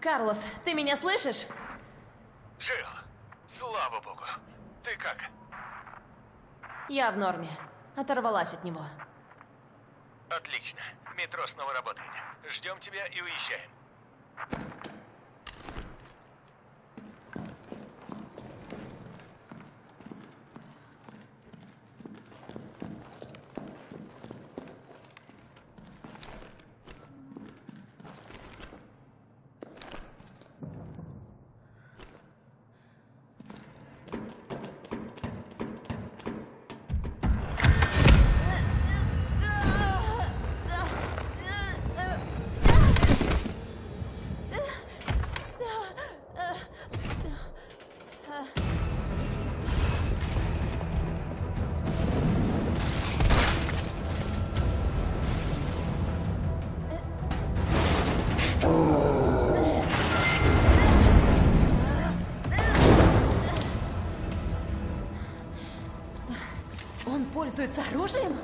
Карлос, ты меня слышишь? Джилл, слава богу. Ты как? Я в норме. Оторвалась от него. Отлично. Метро снова работает. Ждем тебя и уезжаем. Пользуется оружием?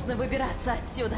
Нужно выбираться отсюда.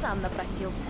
Сам напросился.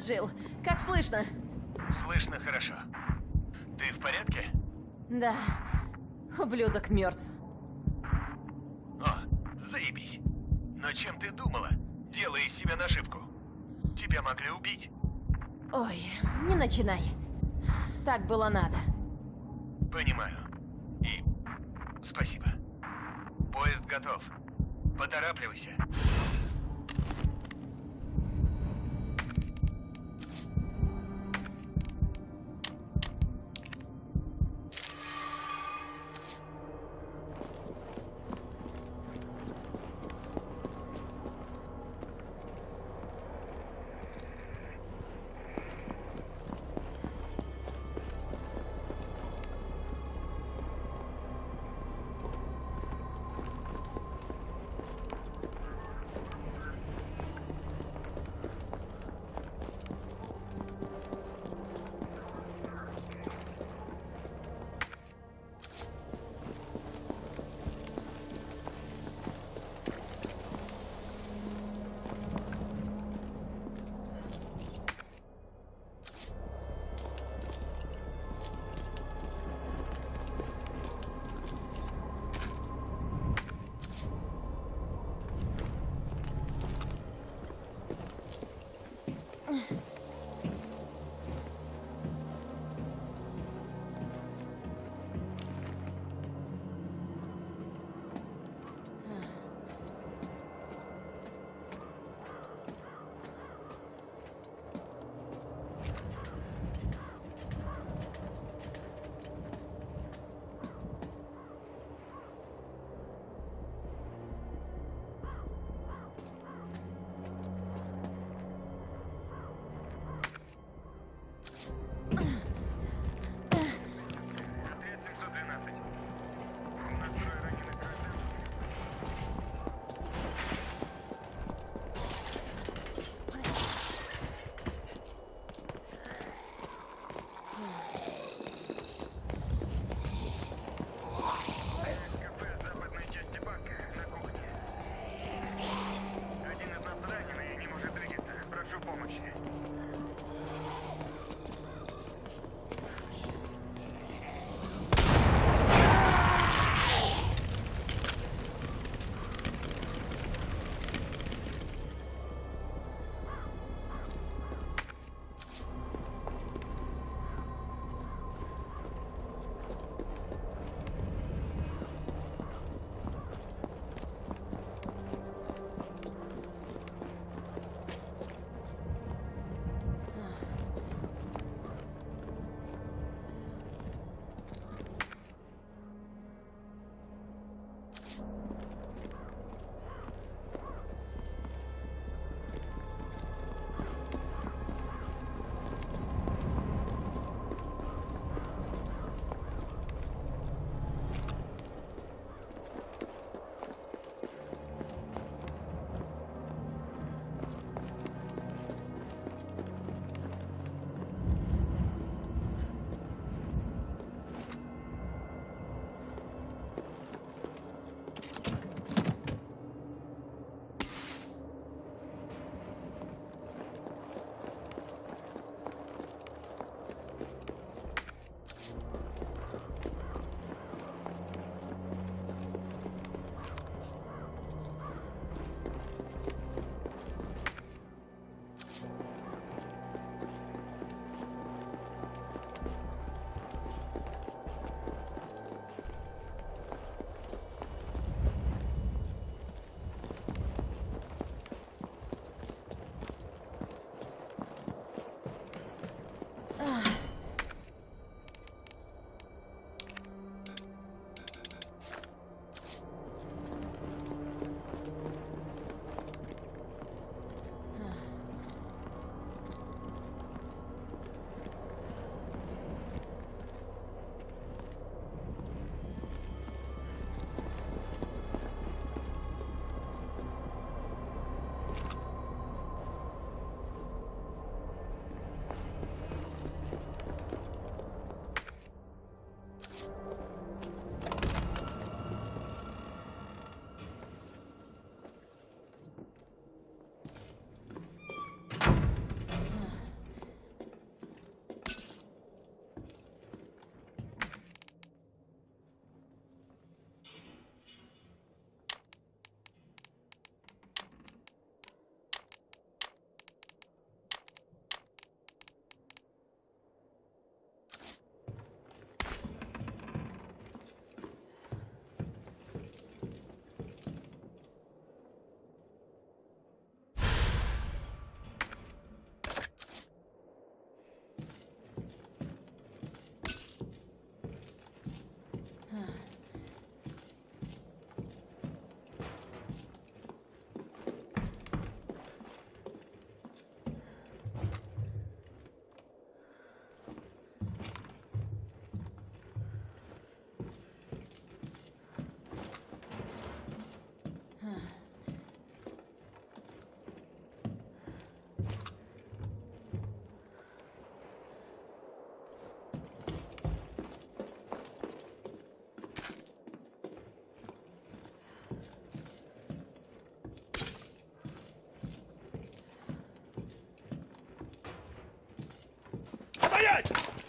Джилл. Как слышно? Слышно хорошо. Ты в порядке? Да. Ублюдок мертв. О, заебись. Но чем ты думала, делая из себя наживку? Тебя могли убить. Ой, не начинай. Так было надо. Понимаю. И спасибо. Поезд готов. Поторапливайся.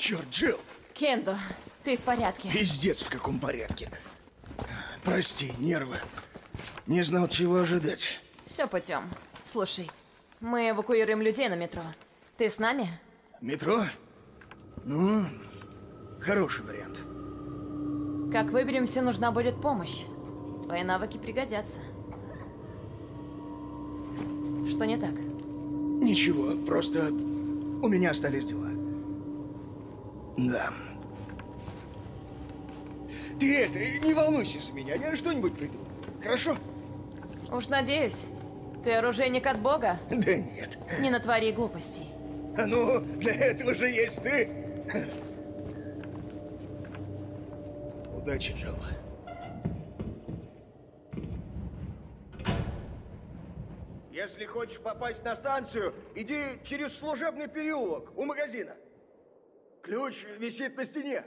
Черт, Джилл! Кендо, ты в порядке? Пиздец в каком порядке. Прости, нервы. Не знал, чего ожидать. Все путем. Слушай, мы эвакуируем людей на метро. Ты с нами? Метро? Ну, хороший вариант. Как выберемся, нужна будет помощь. Твои навыки пригодятся. Что не так? Ничего, просто у меня остались дела. Да. Ты это, не волнуйся за меня, я что-нибудь придумаю. Хорошо? Уж надеюсь. Ты оружейник от бога? Да нет. Не натвори глупостей. А ну, для этого же есть ты. Удачи, Джилл. Если хочешь попасть на станцию, иди через служебный переулок у магазина. Ключ висит на стене.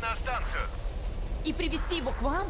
На станцию. И привести его к вам?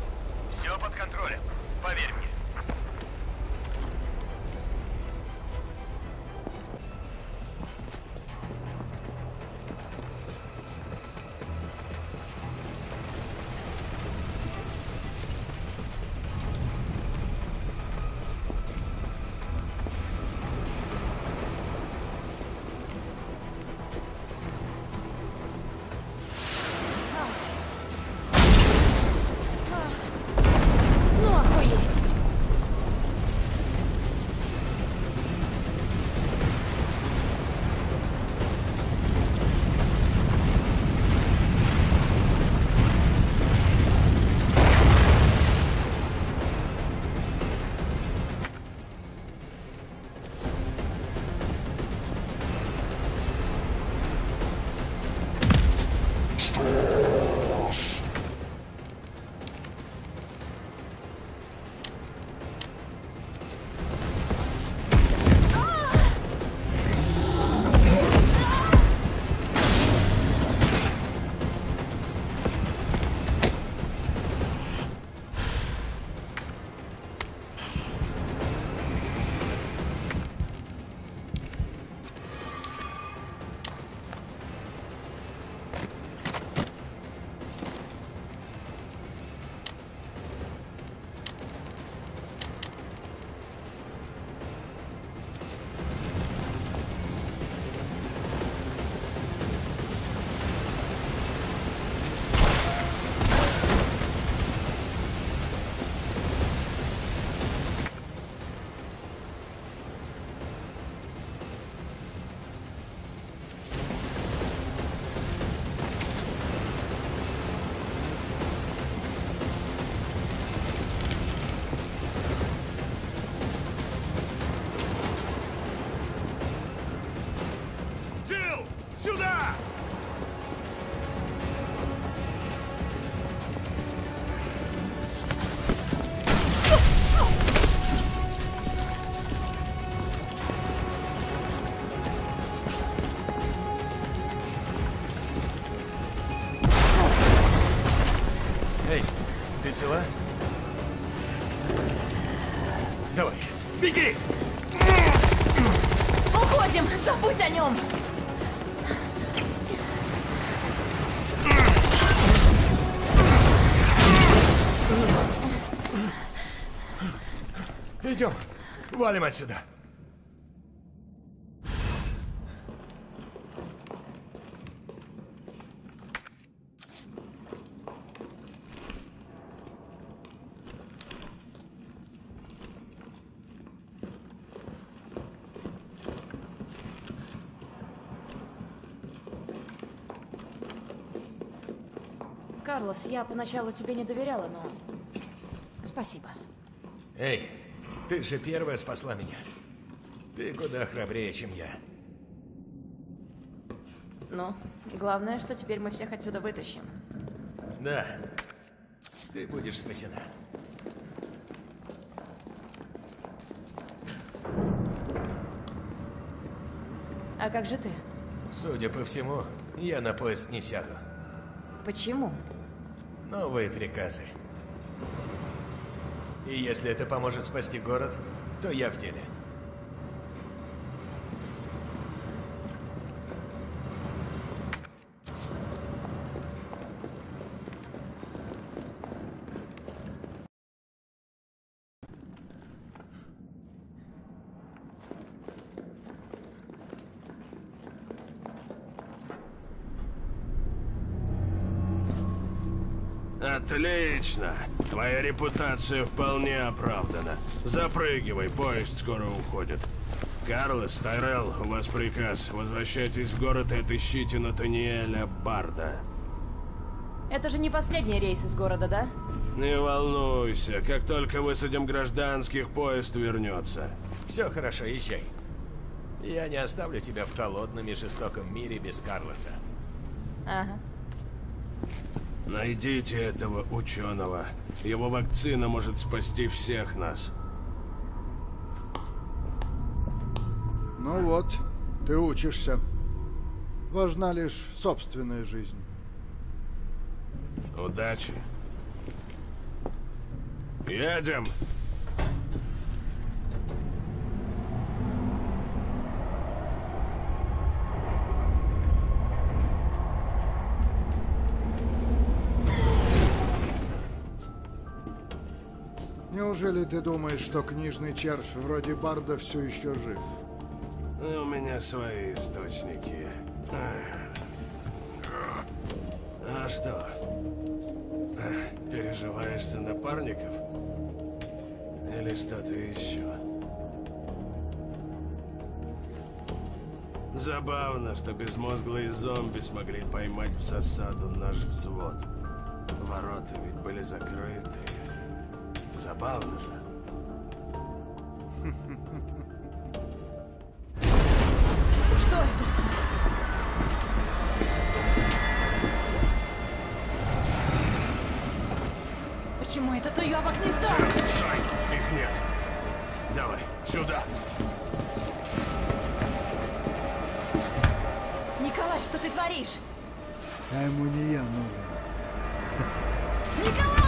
Цела? Давай, беги! Уходим! Забудь о нем! Идем, валим отсюда. Карлос, я поначалу тебе не доверяла, но... Спасибо. Эй, ты же первая спасла меня. Ты куда храбрее, чем я. Ну, главное, что теперь мы всех отсюда вытащим. Да, ты будешь спасена. А как же ты? Судя по всему, я на поезд не сяду. Почему? Новые приказы. И если это поможет спасти город, то я в деле. Отлично. Твоя репутация вполне оправдана. Запрыгивай, поезд скоро уходит. Карлос, Тайрелл, у вас приказ. Возвращайтесь в город и отыщите Натаниэля Барда. Это же не последний рейс из города, да? Не волнуйся, как только высадим гражданских, поезд вернется. Все хорошо, езжай. Я не оставлю тебя в холодном и жестоком мире без Карлоса. Ага. Найдите этого ученого. Его вакцина может спасти всех нас. Ну вот, ты учишься. Важна лишь собственная жизнь. Удачи. Едем! Неужели ты думаешь, что книжный червь вроде Барда все еще жив? У меня свои источники. А что? А, Переживаешь за напарников? Или что-то еще? Забавно, что безмозглые зомби смогли поймать в засаду наш взвод. Ворота ведь были закрыты. Забавно же. Что это? Почему этот уёбок не сдал? Стой! Их нет. Давай, сюда. Николай, что ты творишь? А ему не я нужен. Николай!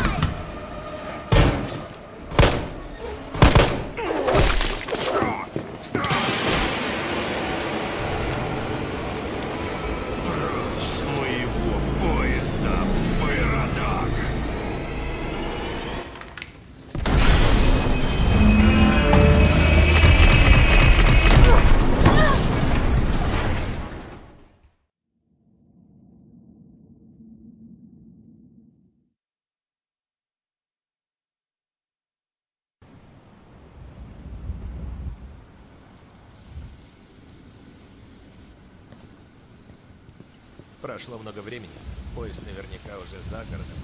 Прошло много времени. Поезд наверняка уже за городом.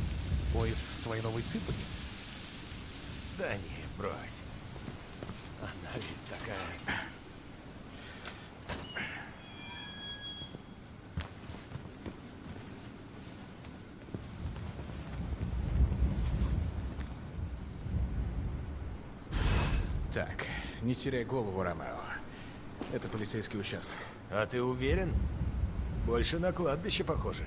Поезд с твоей новой цыпой? Да не, брось. Она ведь такая... Так, не теряй голову, Ромео. Это полицейский участок. А ты уверен? Больше на кладбище похоже.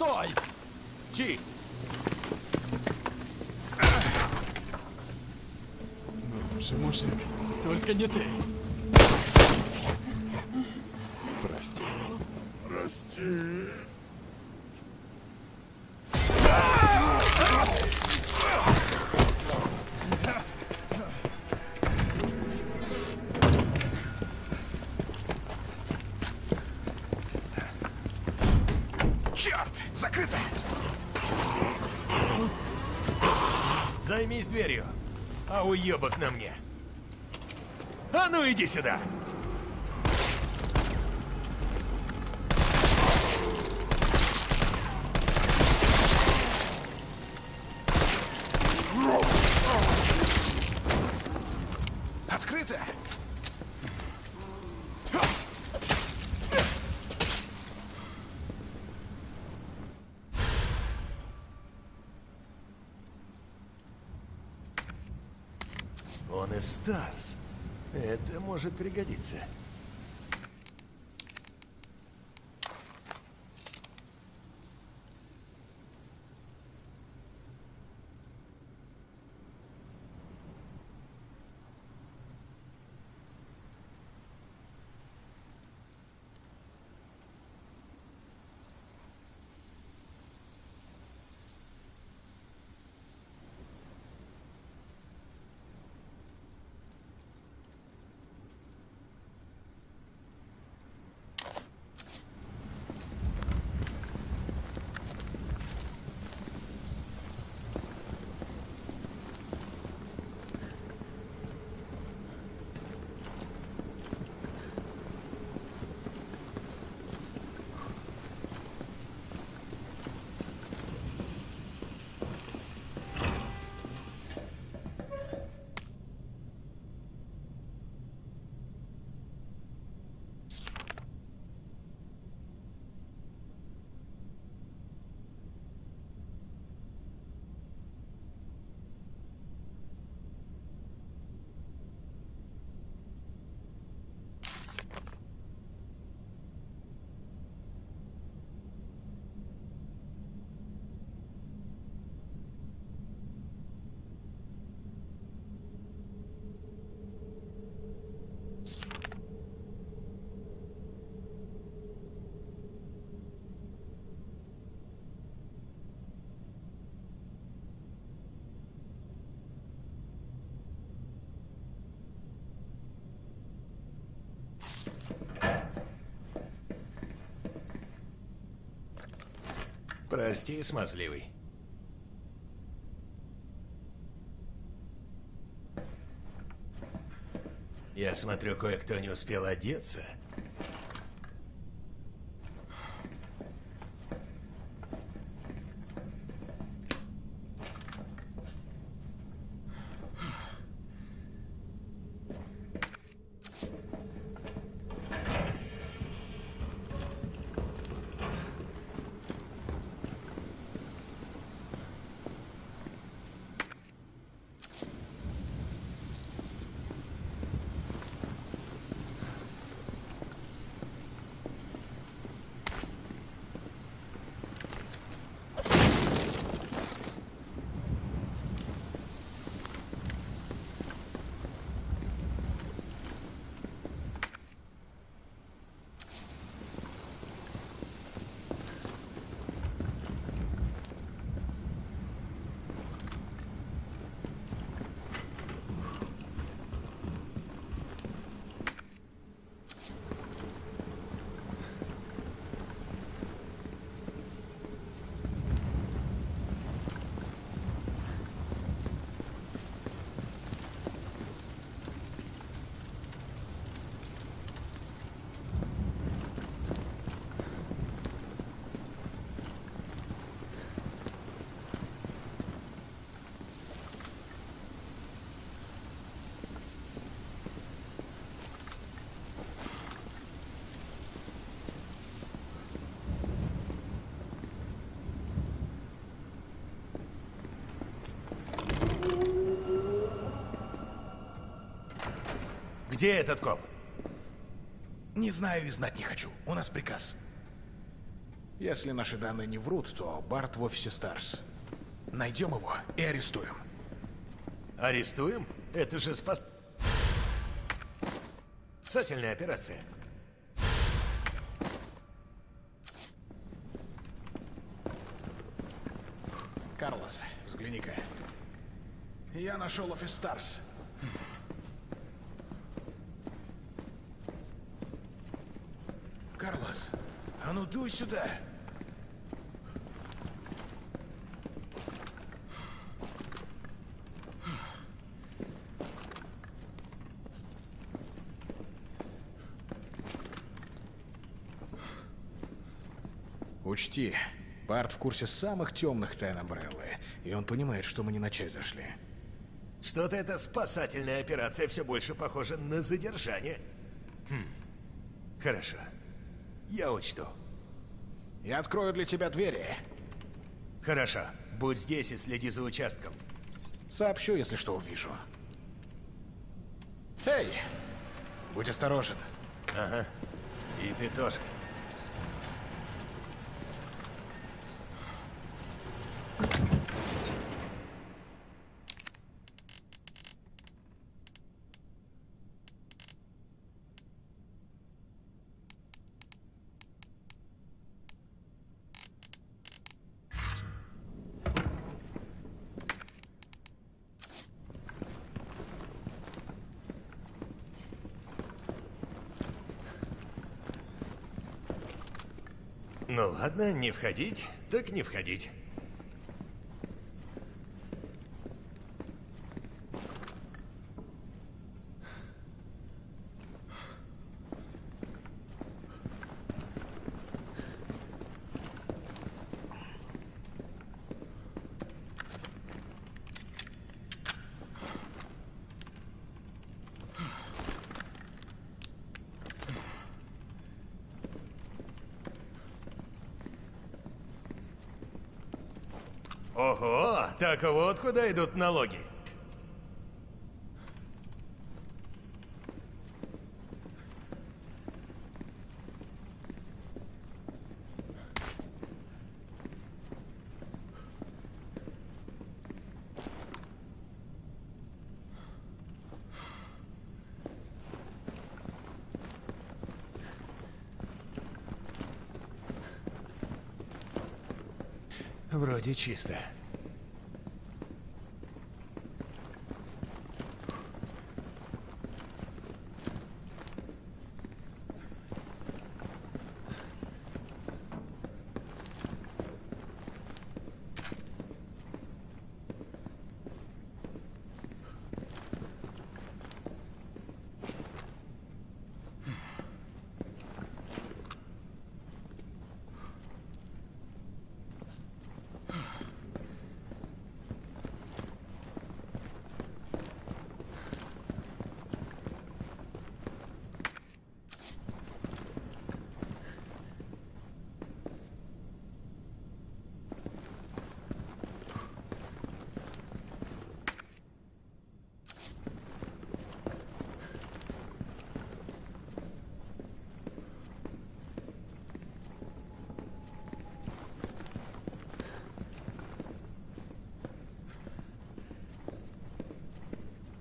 Стой! Ти! Боже, мужик, только не ты. Займись дверью, а уебок на мне. А ну иди сюда! Открыто! Старс. Это может пригодиться. Прости, смазливый. Я смотрю, кое-кто не успел одеться. Где этот коп? Не знаю и знать не хочу. У нас приказ. Если наши данные не врут, то Барт в офисе Старс. Найдем его и арестуем. Арестуем? Это же спас... Спасательная операция. Карлос, взгляни-ка. Я нашел офис Старс. Карлос, а ну дуй сюда. Учти, Барт в курсе самых темных тайн Амбреллы, и он понимает, что мы не на чай зашли. Что-то эта спасательная операция все больше похожа на задержание. Хм. Хорошо. Я учту. Я открою для тебя двери. Хорошо. Будь здесь и следи за участком. Сообщу, если что увижу. Эй! Будь осторожен. Ага. И ты тоже. Ну ладно, не входить, так не входить. Ого, так вот куда идут налоги. Вроде чисто.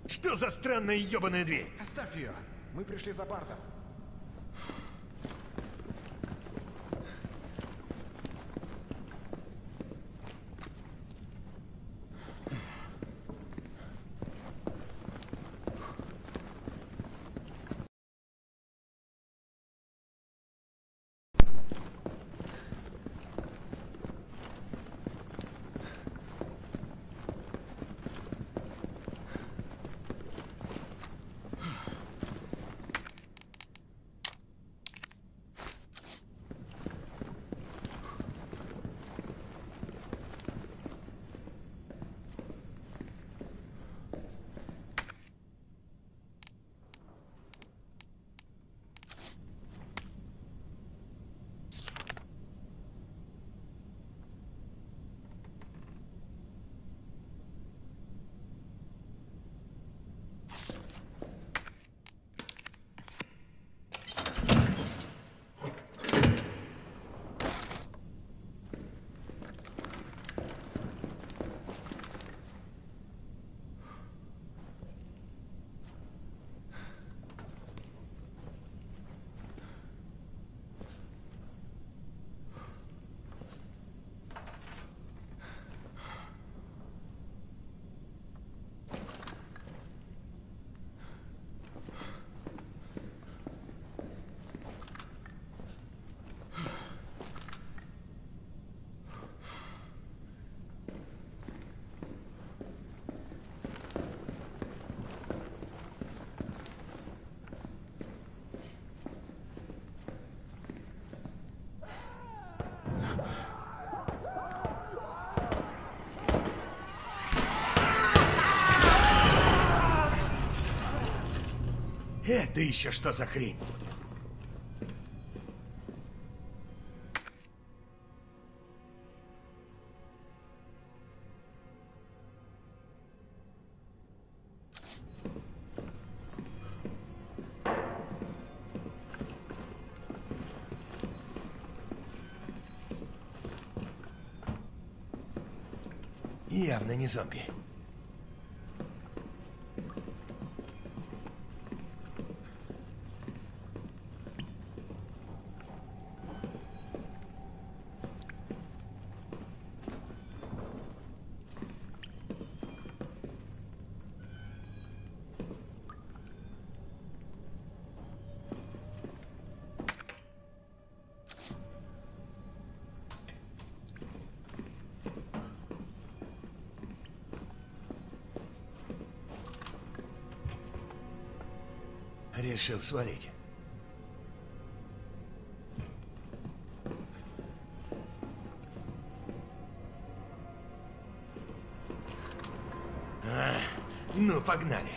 Что за странная ебаная дверь? Оставь ее. Мы пришли за Бартом. Это еще что за хрень? Явно не зомби. Решил свалить. А, ну, погнали.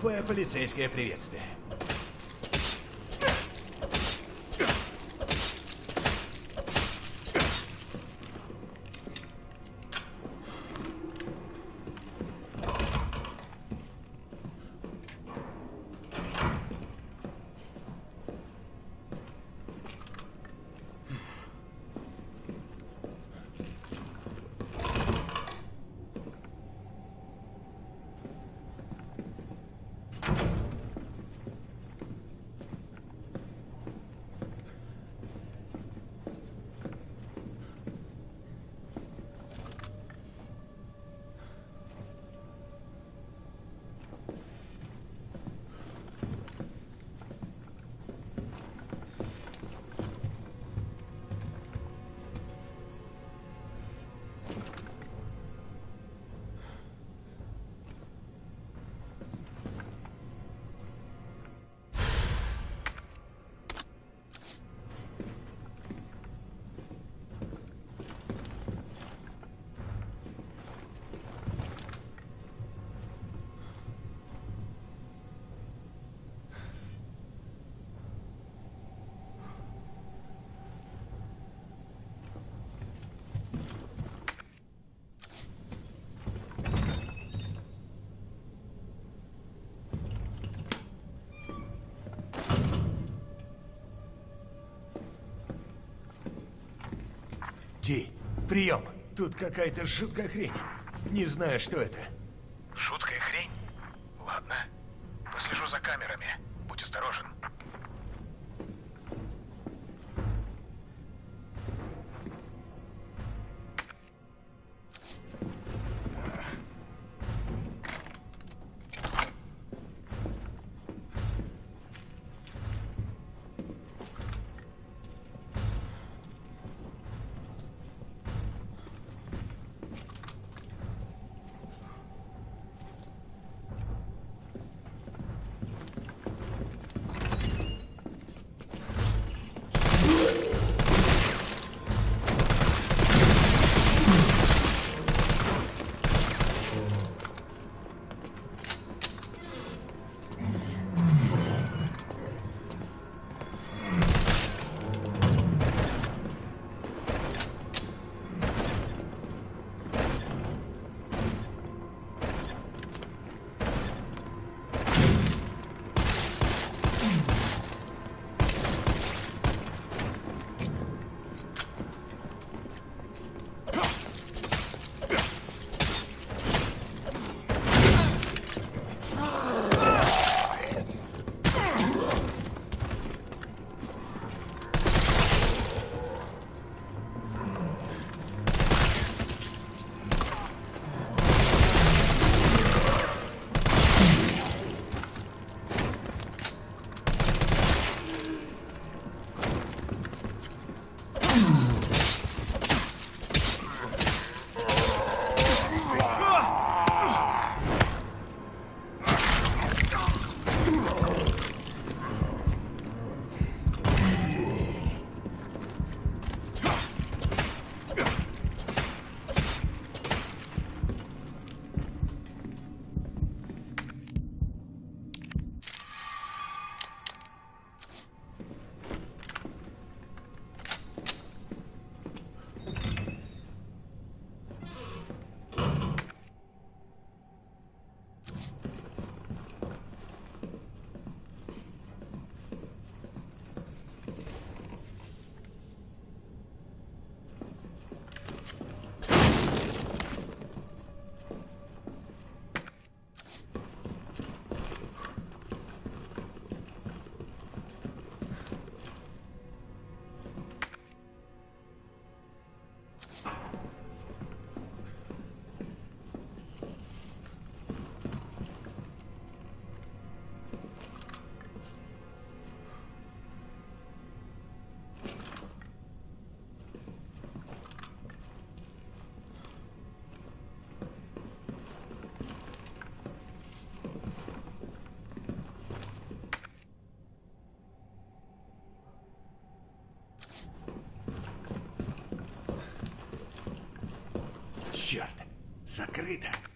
Теплое полицейское приветствие. Прием. Тут какая-то жуткая хрень. Не знаю, что это. Закрыто.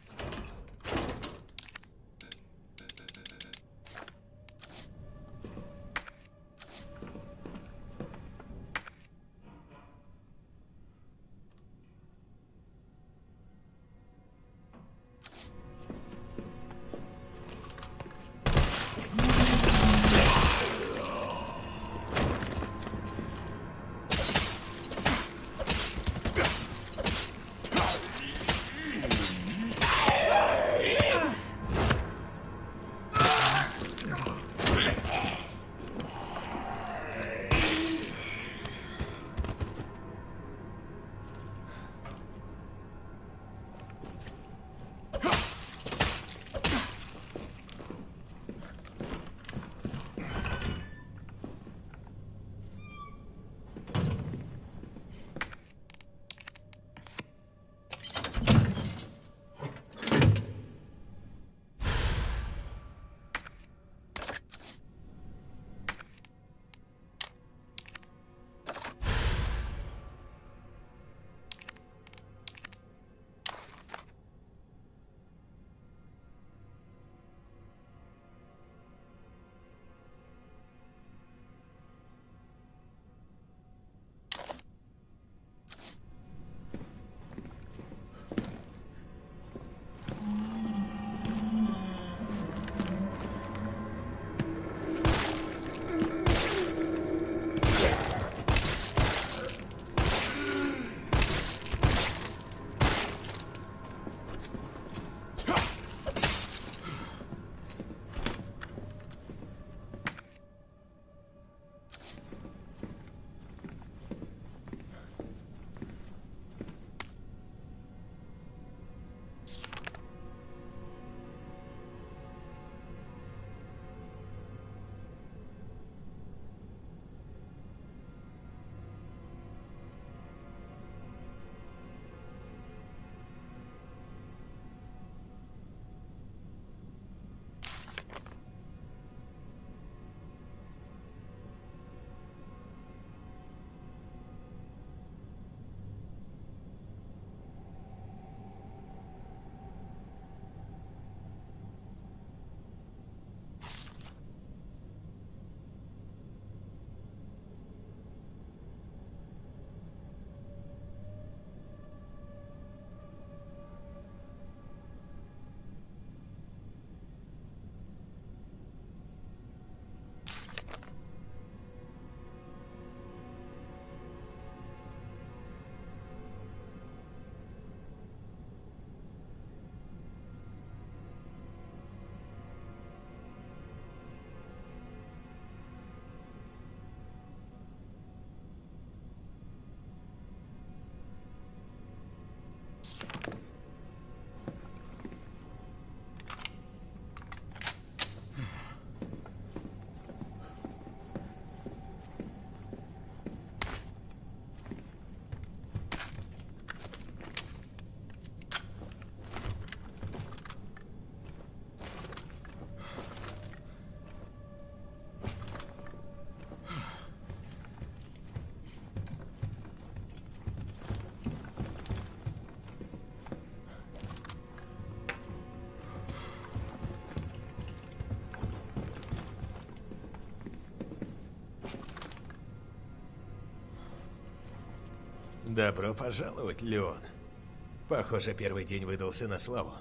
Добро пожаловать, Леон. Похоже, первый день выдался на славу.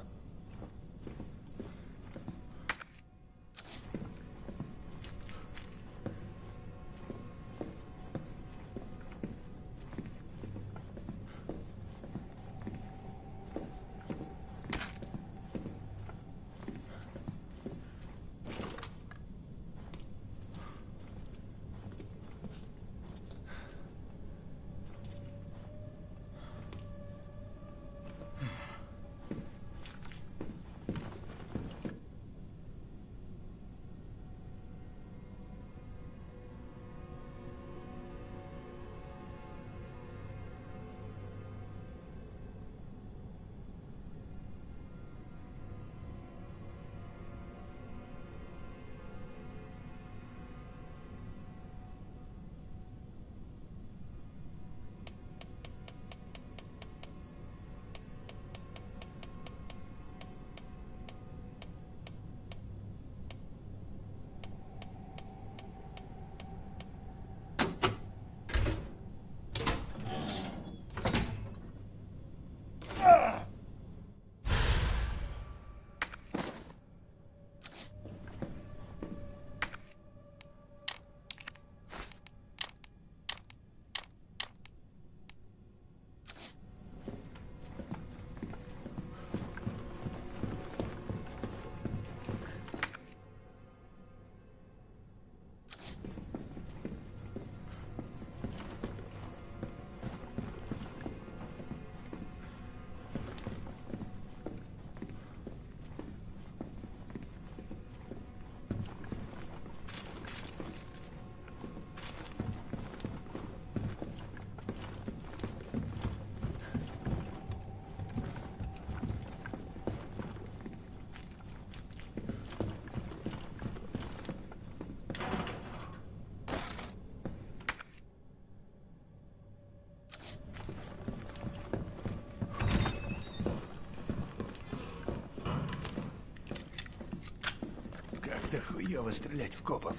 Хуёво стрелять в копов.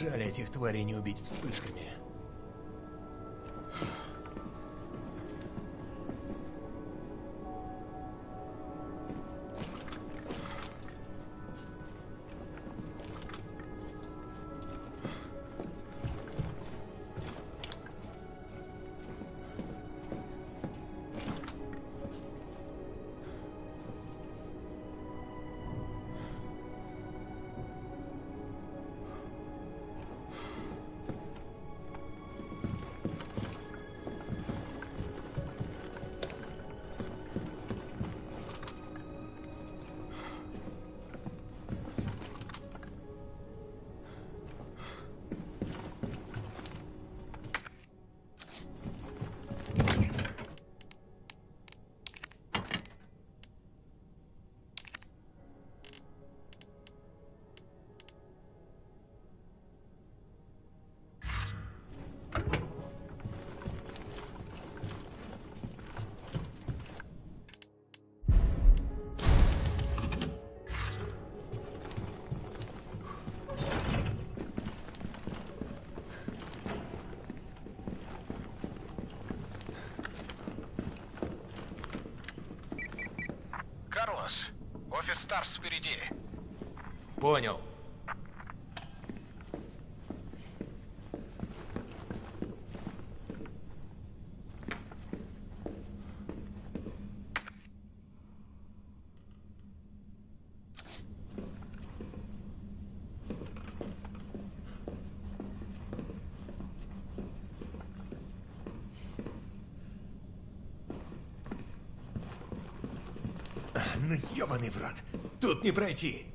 Жаль этих тварей не убить вспышками. Офис Старс впереди. Понял. Ёбаный в. Тут не пройти.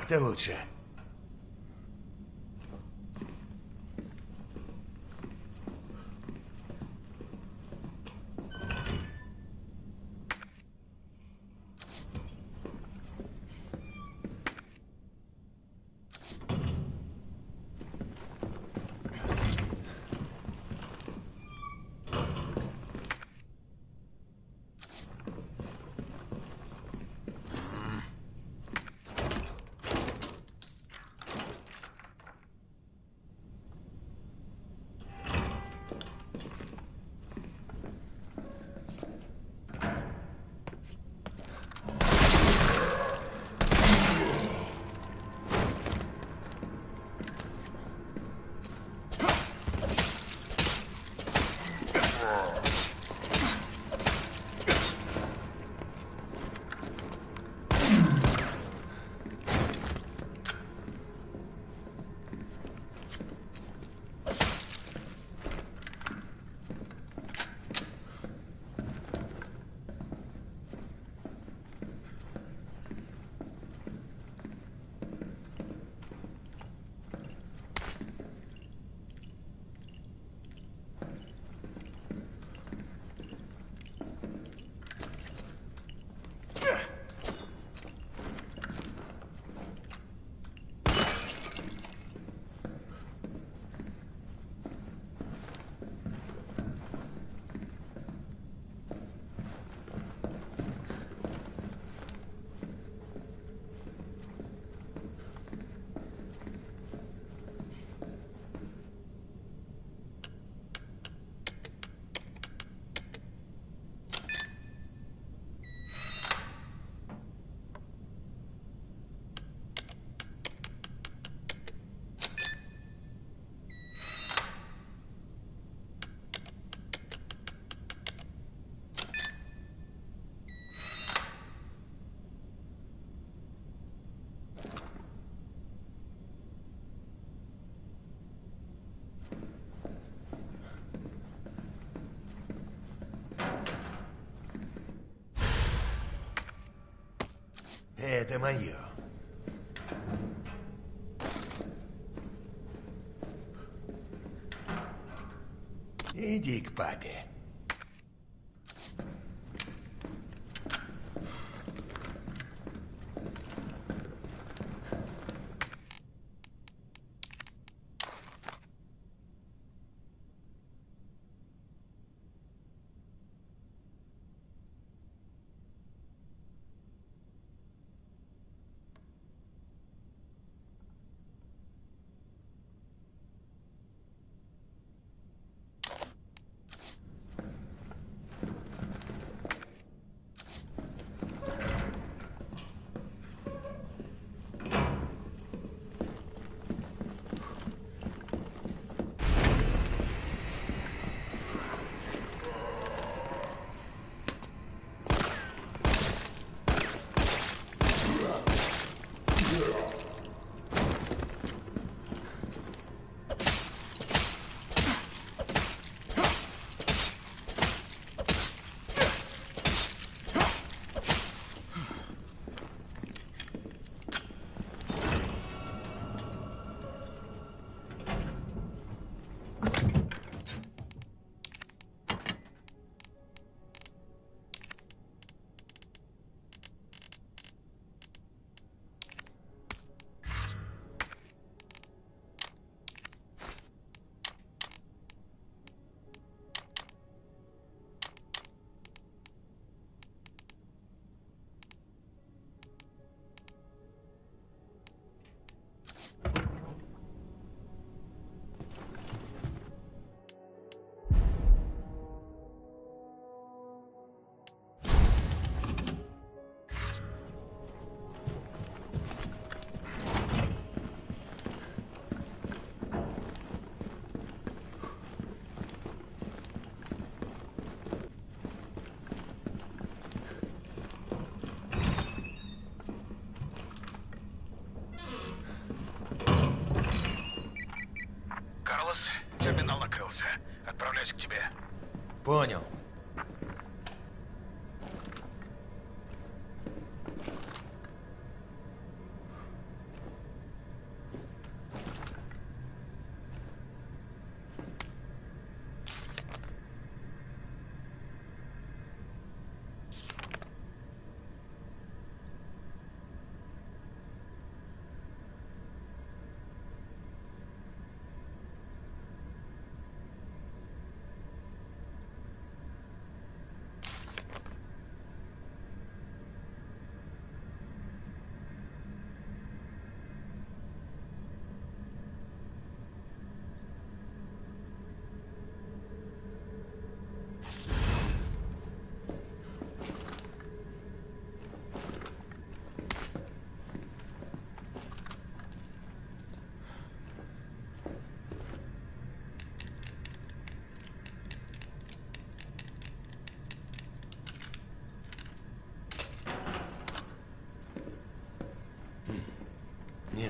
Так-то лучше. Это мое. Иди к папе. Отправляюсь к тебе. Понял.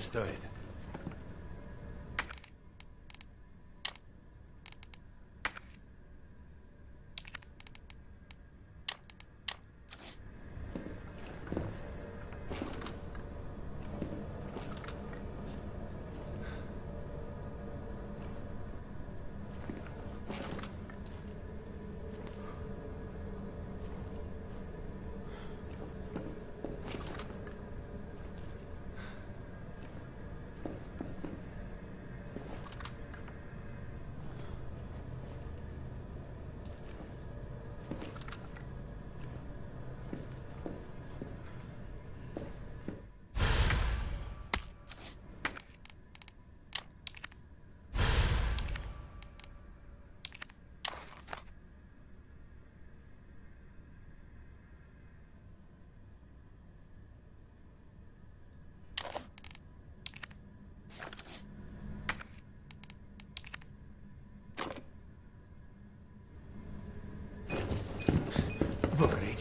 Не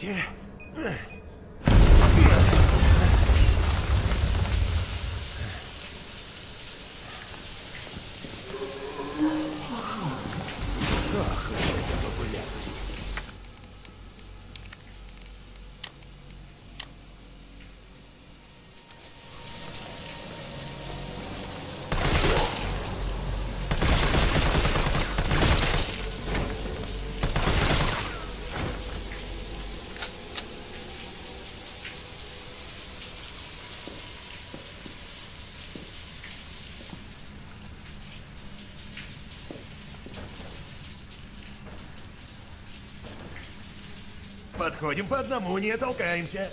姐。Подходим по одному, не толкаемся.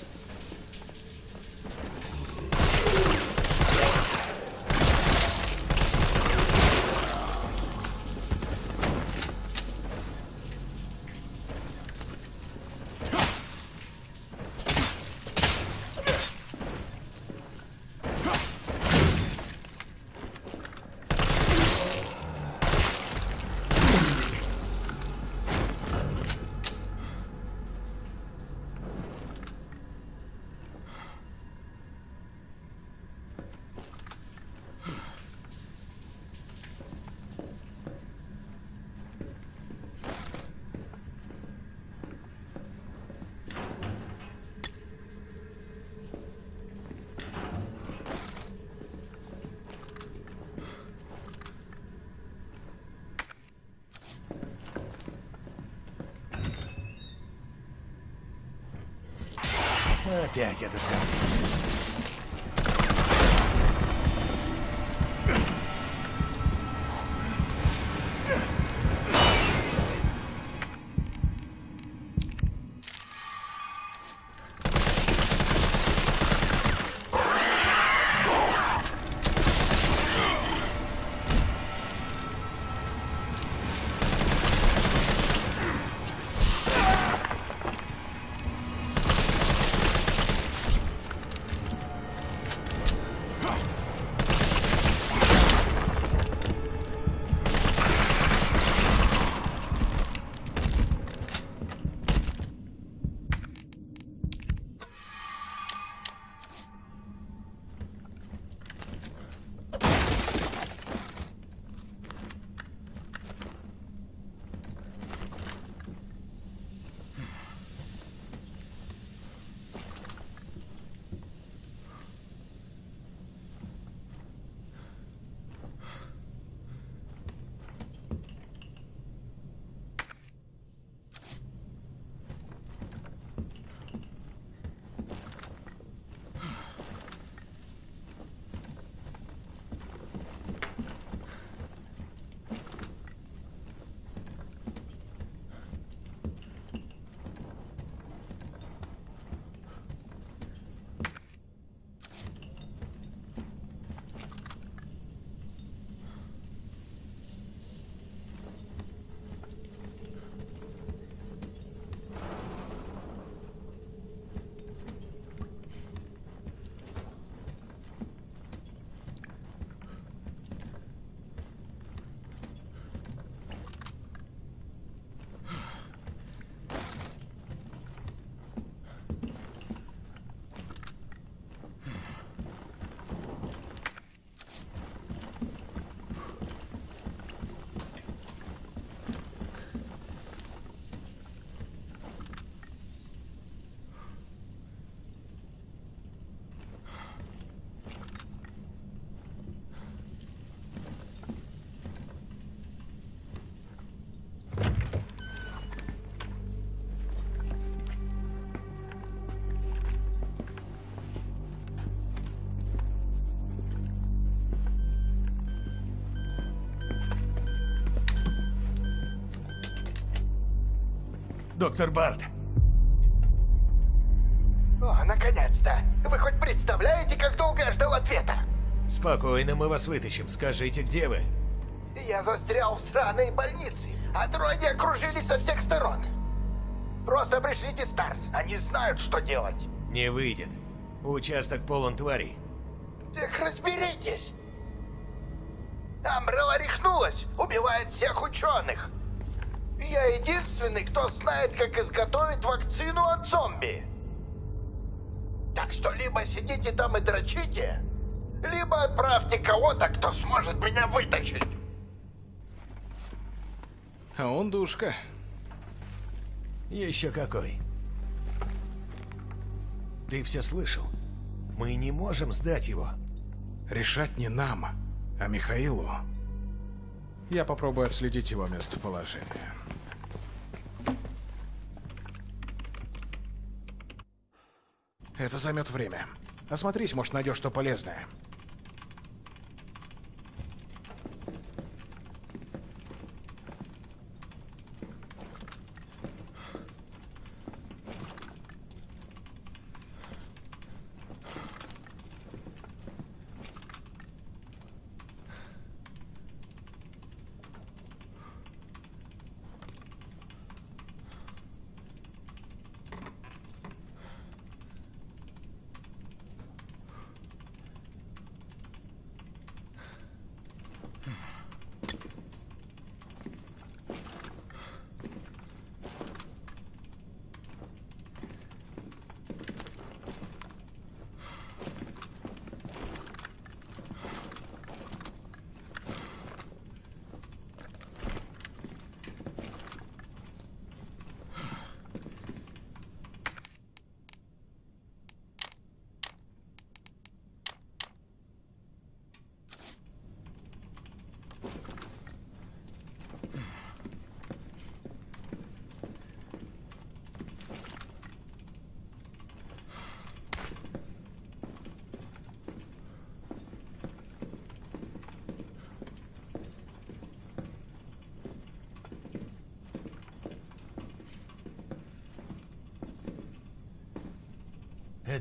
Опять этот гад. Доктор Барт, О, наконец-то! Вы хоть представляете, как долго я ждал ответа? спокойно, мы вас вытащим. Скажите, где вы? Я застрял в сраной больнице, а дроиди окружили со всех сторон. Просто пришлите Старс, они знают, что делать. Не выйдет. Участок полон тварей. Так разберитесь. Амбрелла рехнулась, убивает всех ученых. Я единственный, кто знает, как изготовить вакцину от зомби. Так что либо сидите там и дрочите, либо отправьте кого-то, кто сможет меня вытащить. А он душка. Еще какой. Ты все слышал? Мы не можем сдать его. Решать не нам, а Михаилу. Я попробую отследить его местоположение. Это займет время. Осмотрись, может, найдешь что полезное.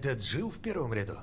Этот жил в первом ряду?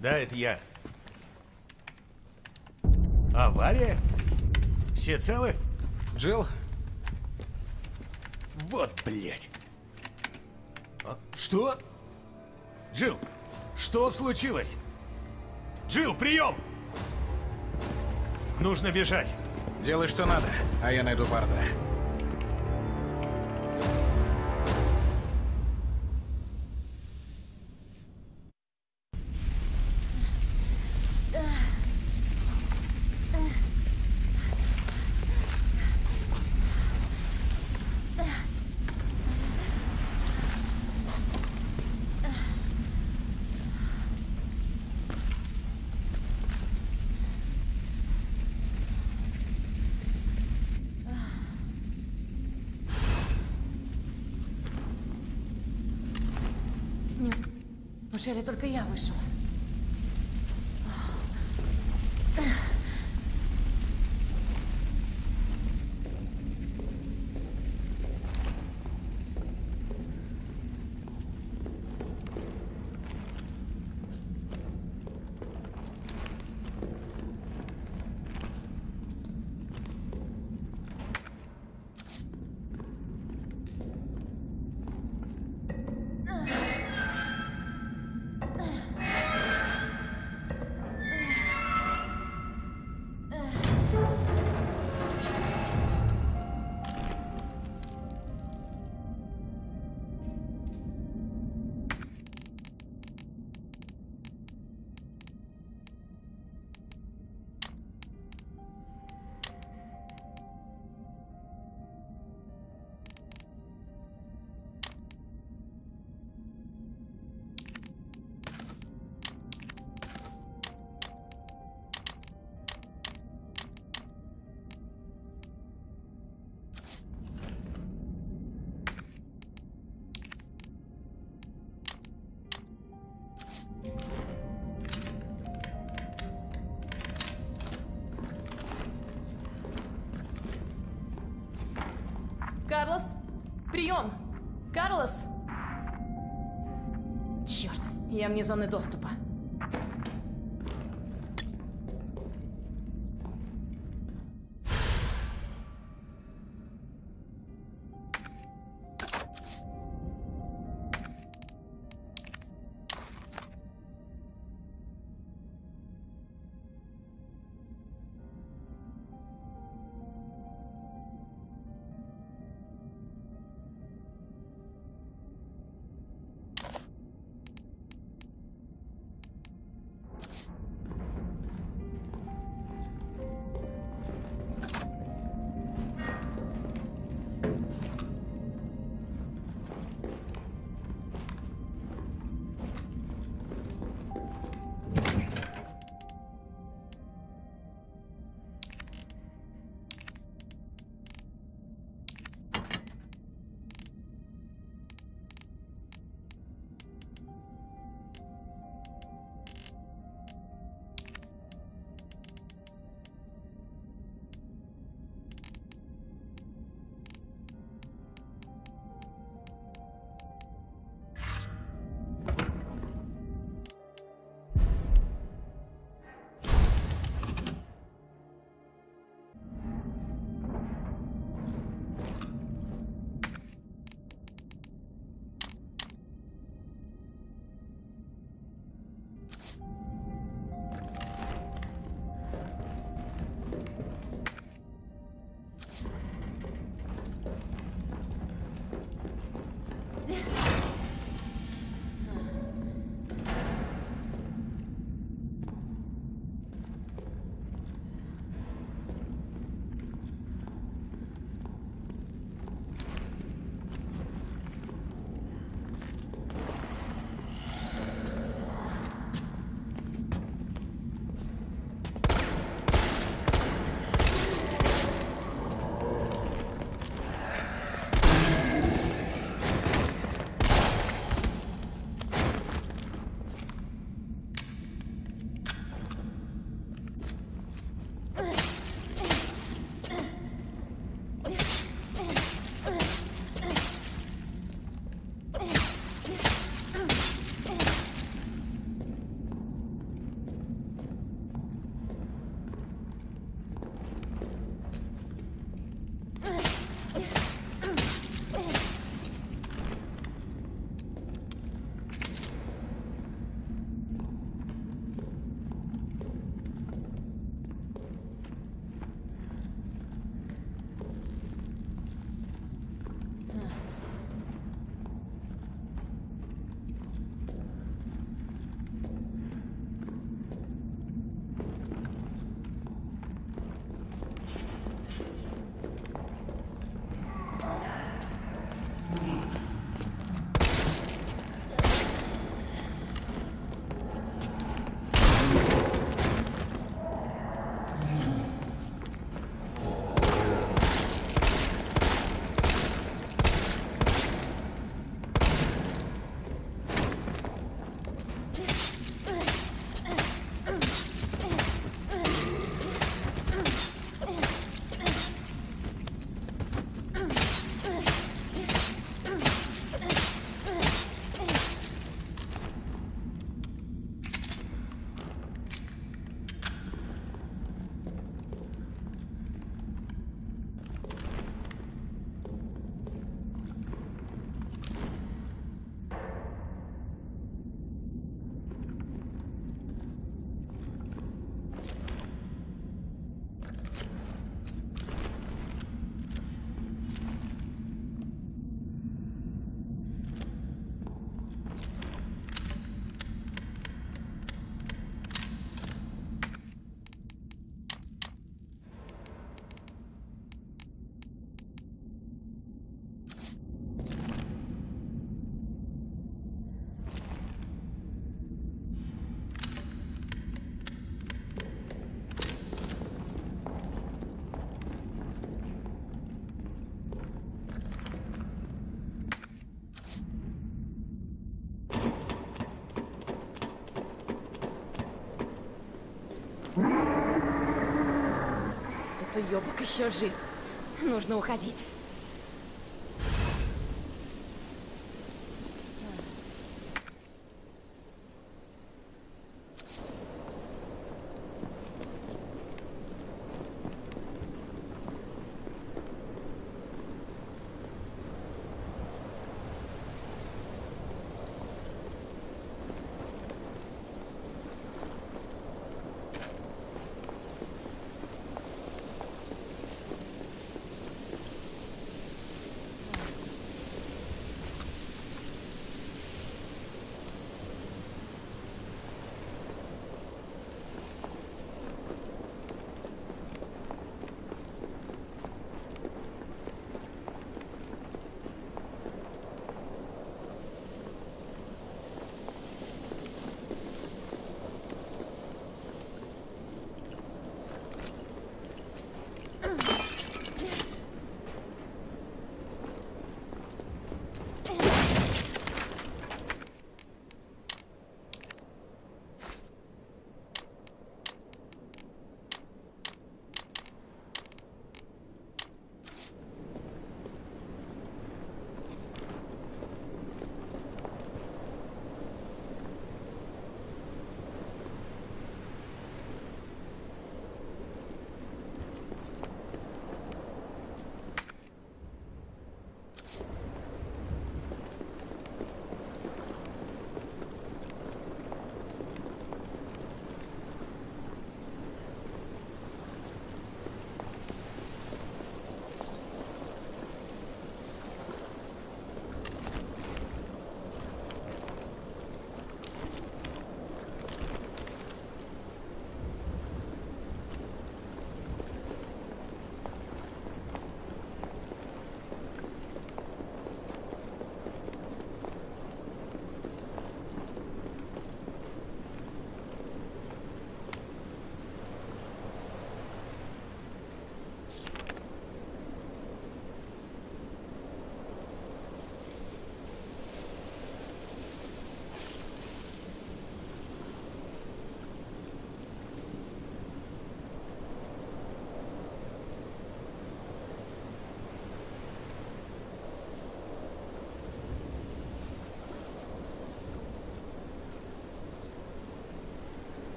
Да, это я. Авария? Все целы? Джилл, Вот, блядь. А? Что? Джилл, что случилось? Джилл, прием! Нужно бежать. делай что надо, а я найду Барда. Карлос! Черт, я вне зоны доступа. Уебок еще жив. Нужно уходить.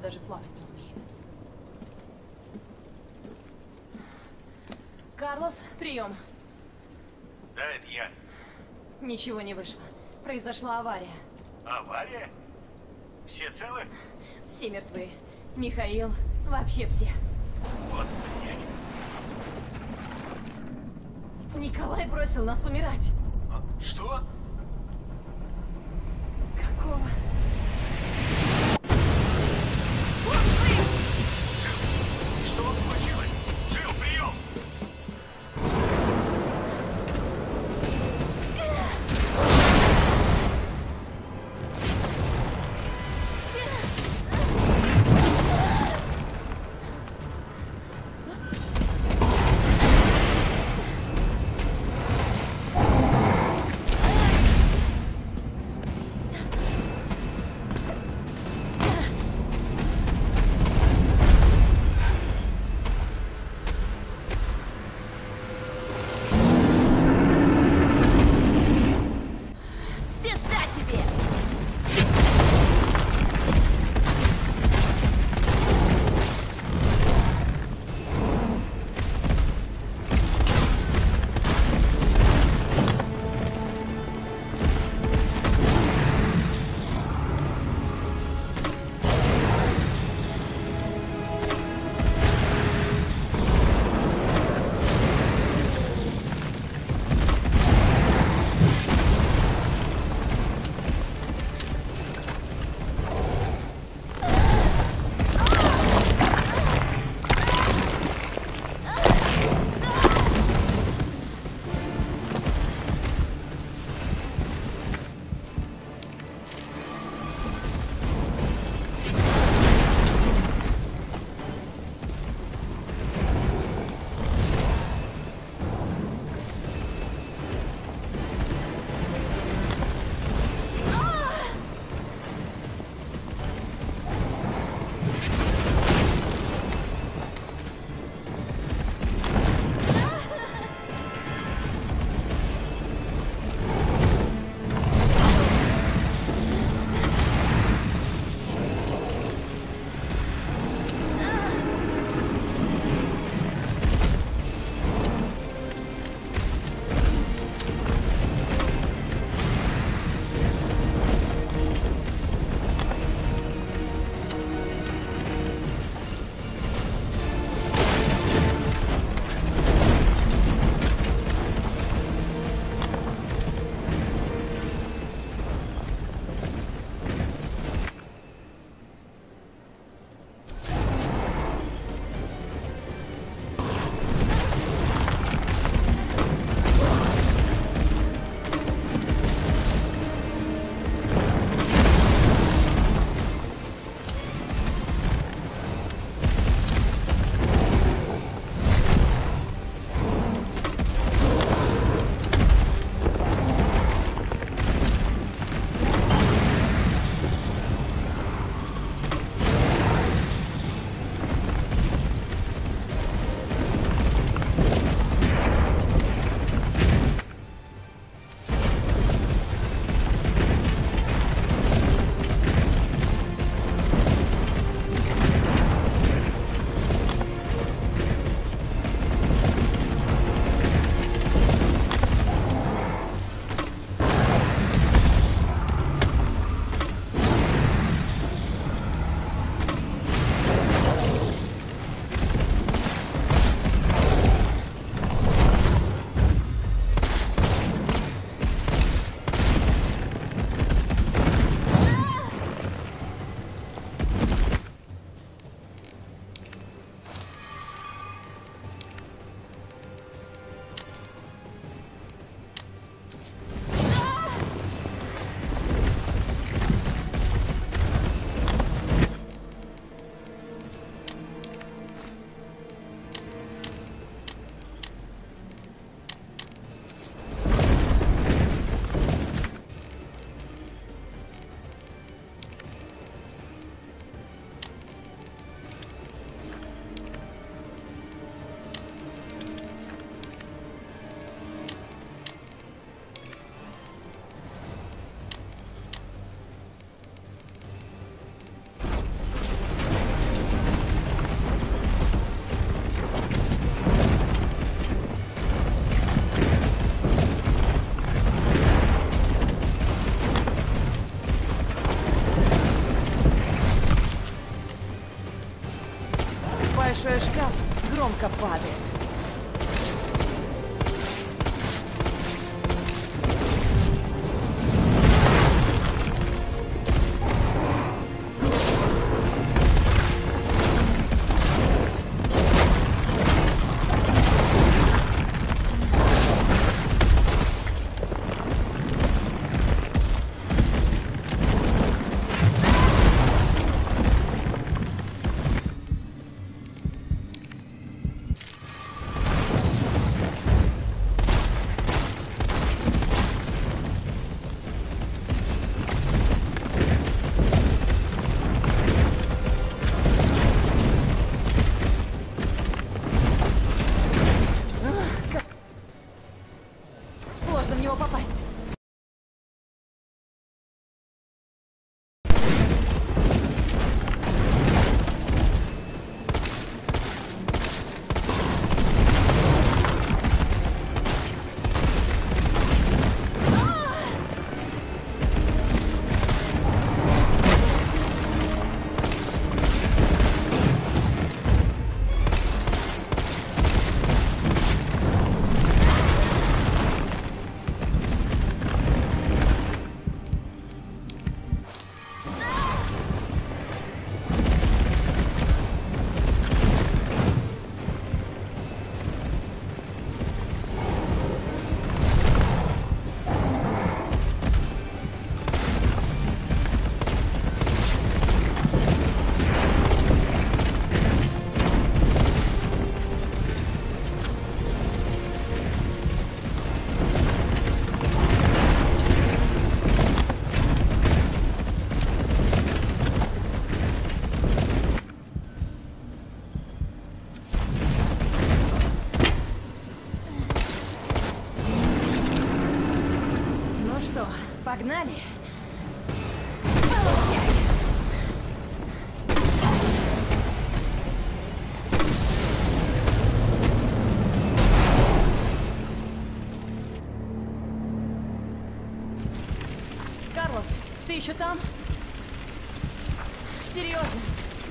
Даже плавать не умеет. Карлос, прием. Да, это я. Ничего не вышло. Произошла авария. Авария? Все целы? Все мертвы. Михаил, вообще все. Вот блять. Николай бросил нас умирать.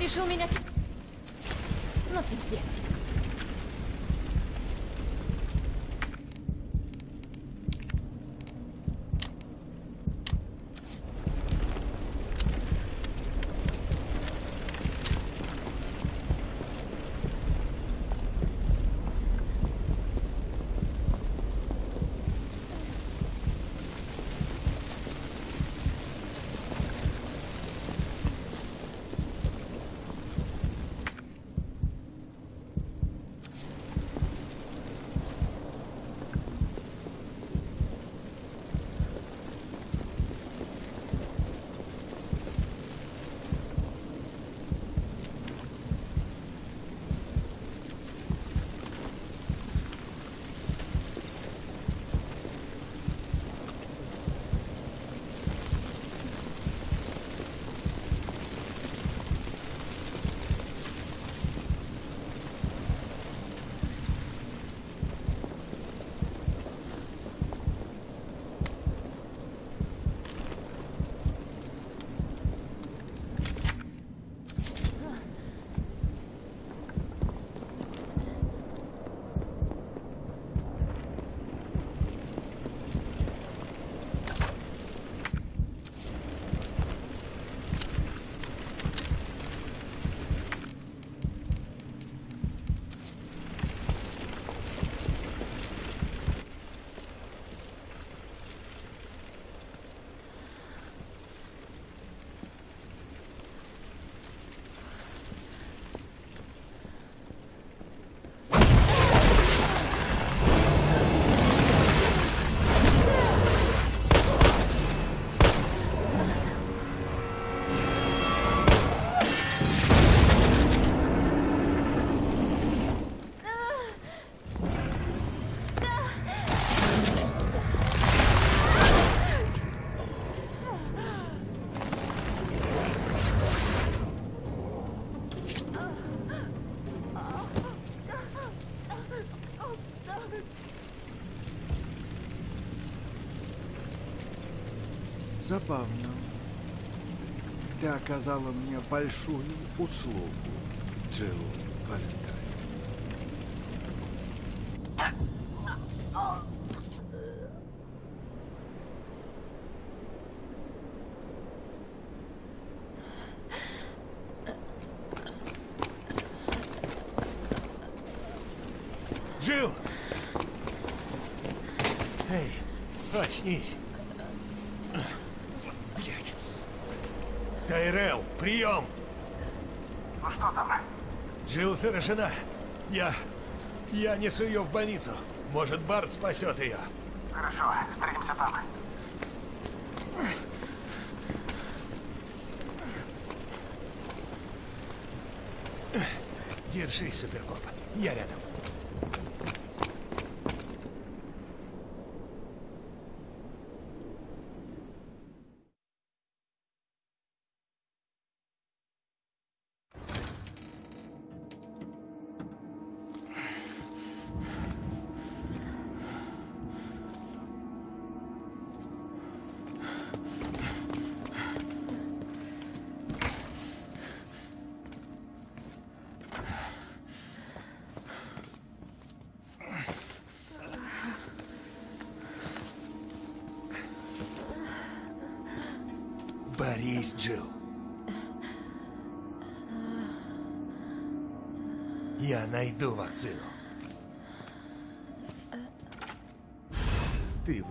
Решил меня... ки- Забавно. Ты оказала мне большую услугу, Джилл Валентайн. Джилл! Эй, очнись. Вот, блядь. Тайрел, прием! Ну что там? Джилл заражена. Я... Я несу ее в больницу. Может, Барт спасет ее. Хорошо, встретимся там. Держись, Суперкоп. Я рядом.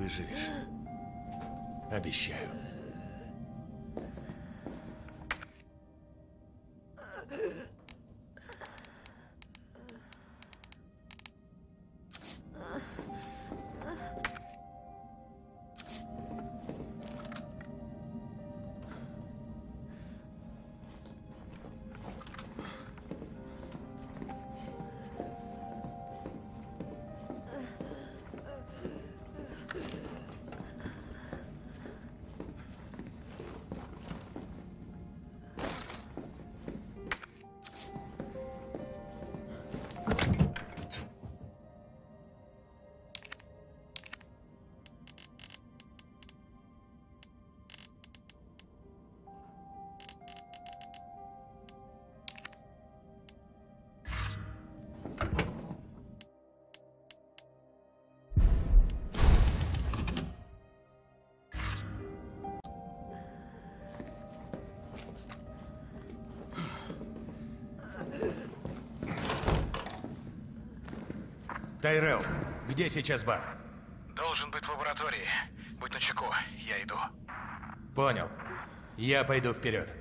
Выживешь. Обещаю. Тайрел, где сейчас Барт? Должен быть в лаборатории. Будь начеку, я иду. Понял. Я пойду вперед.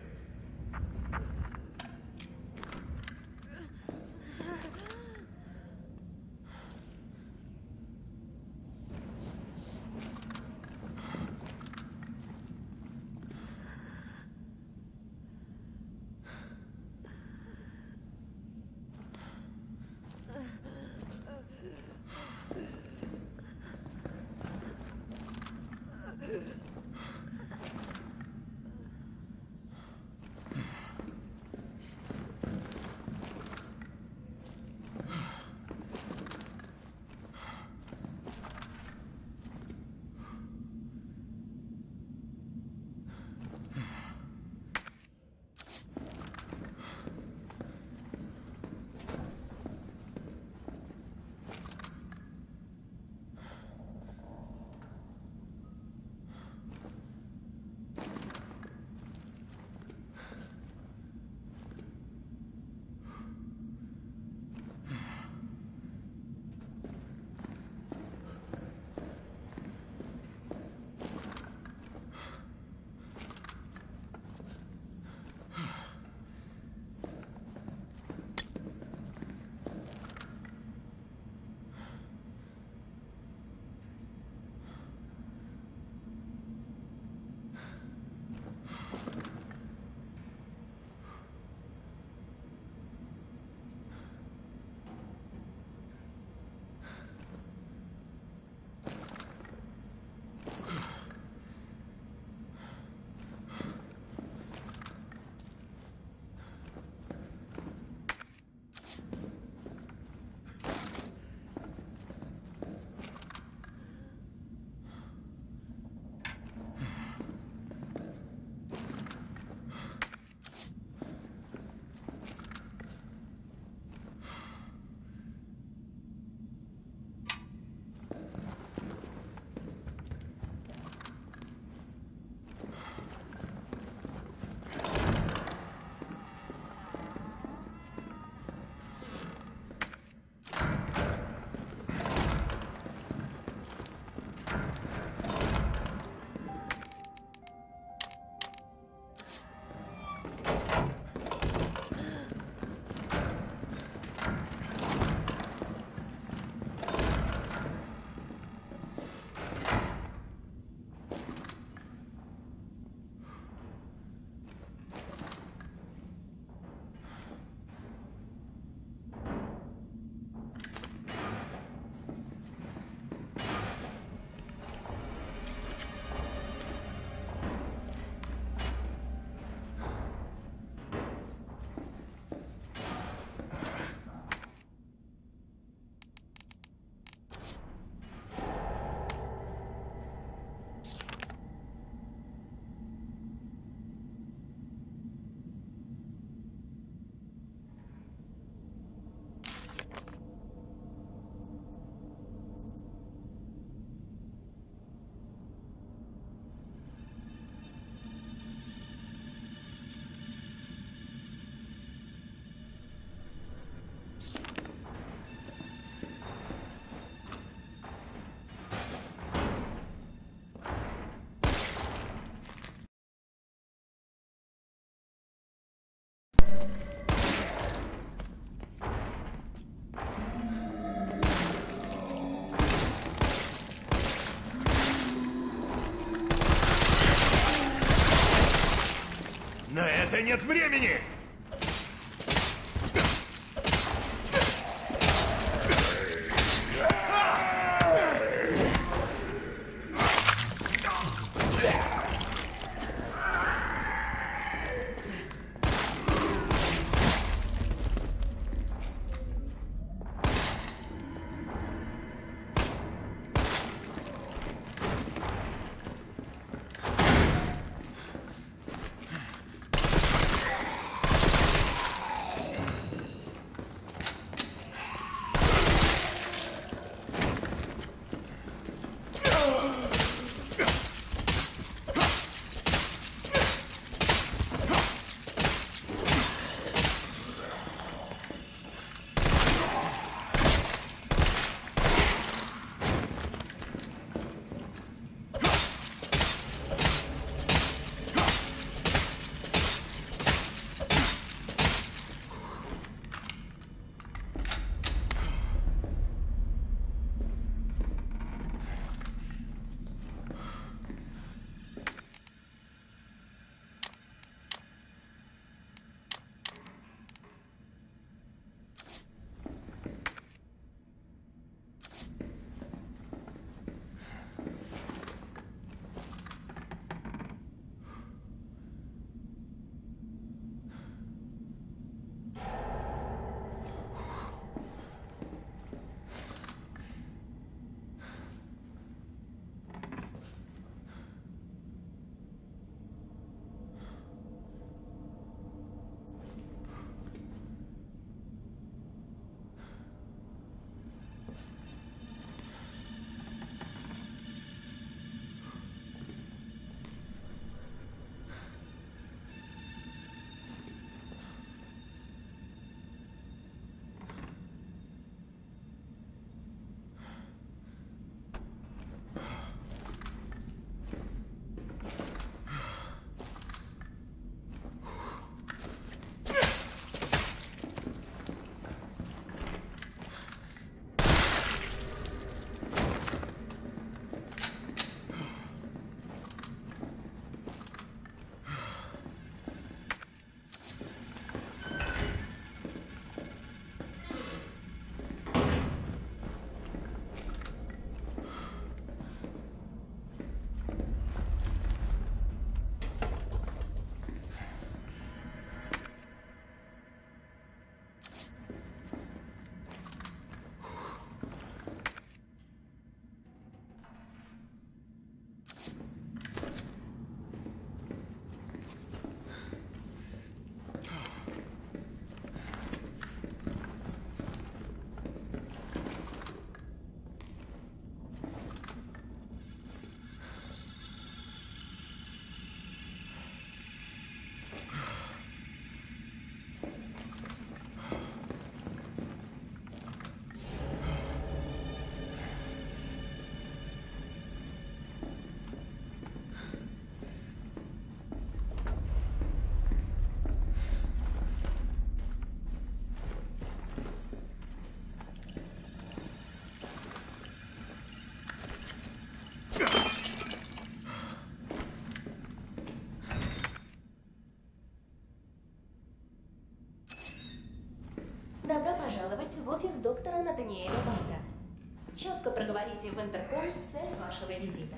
Нет времени! Пожаловать в офис доктора Натаниэля Барда. Четко проговорите в интерком цель вашего визита.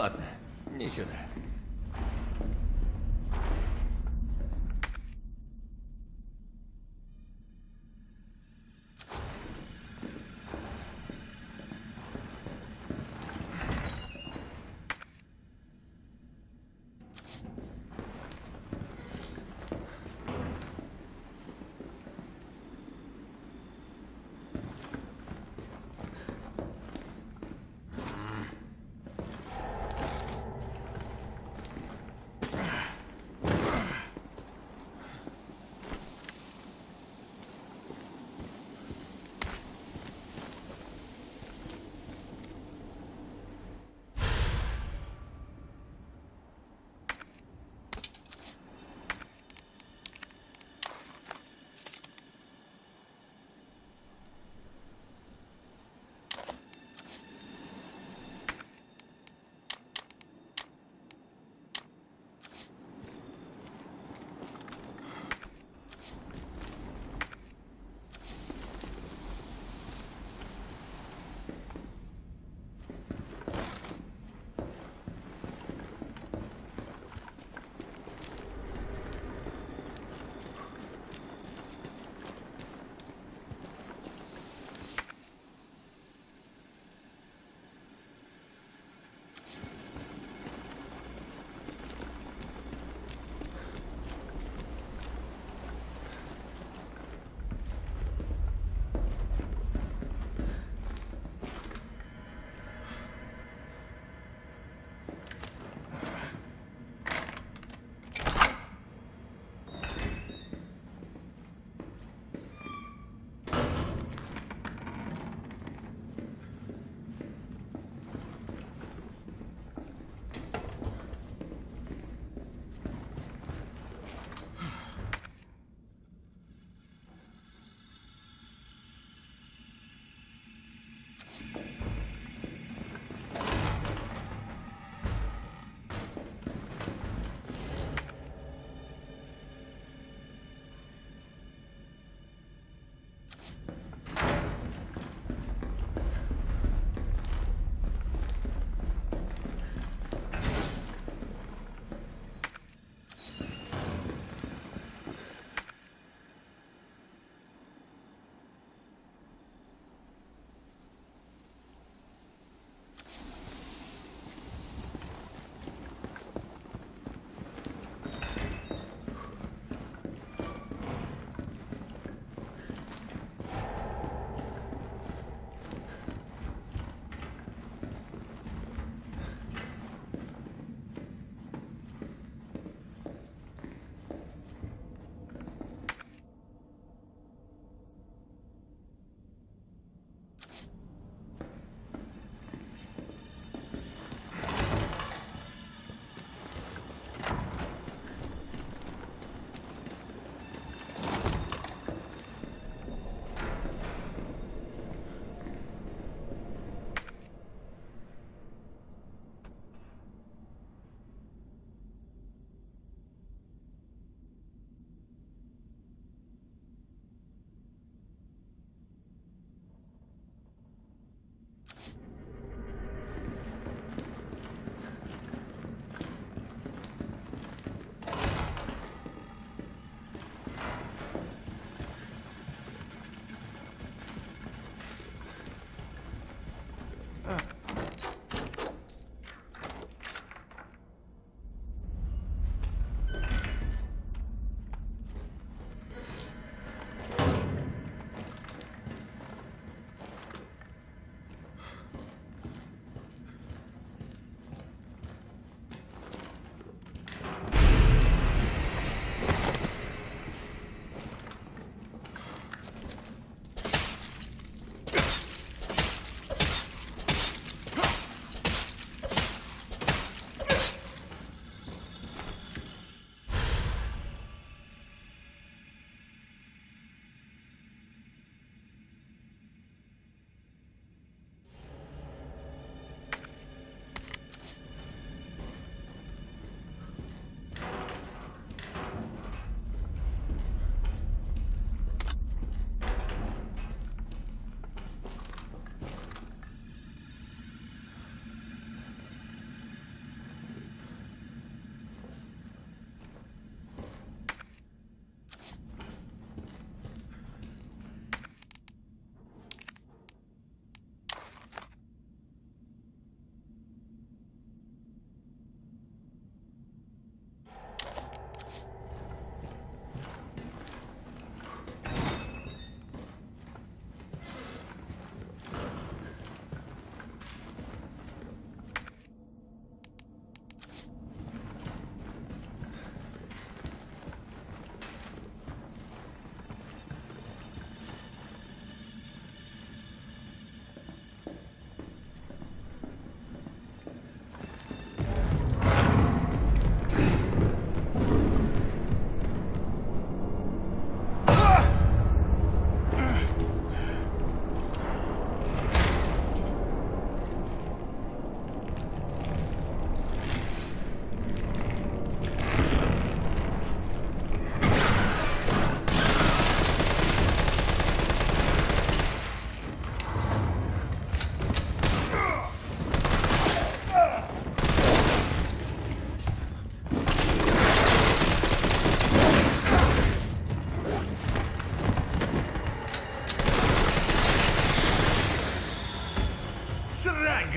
Ладно, не сюда.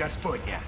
Господня!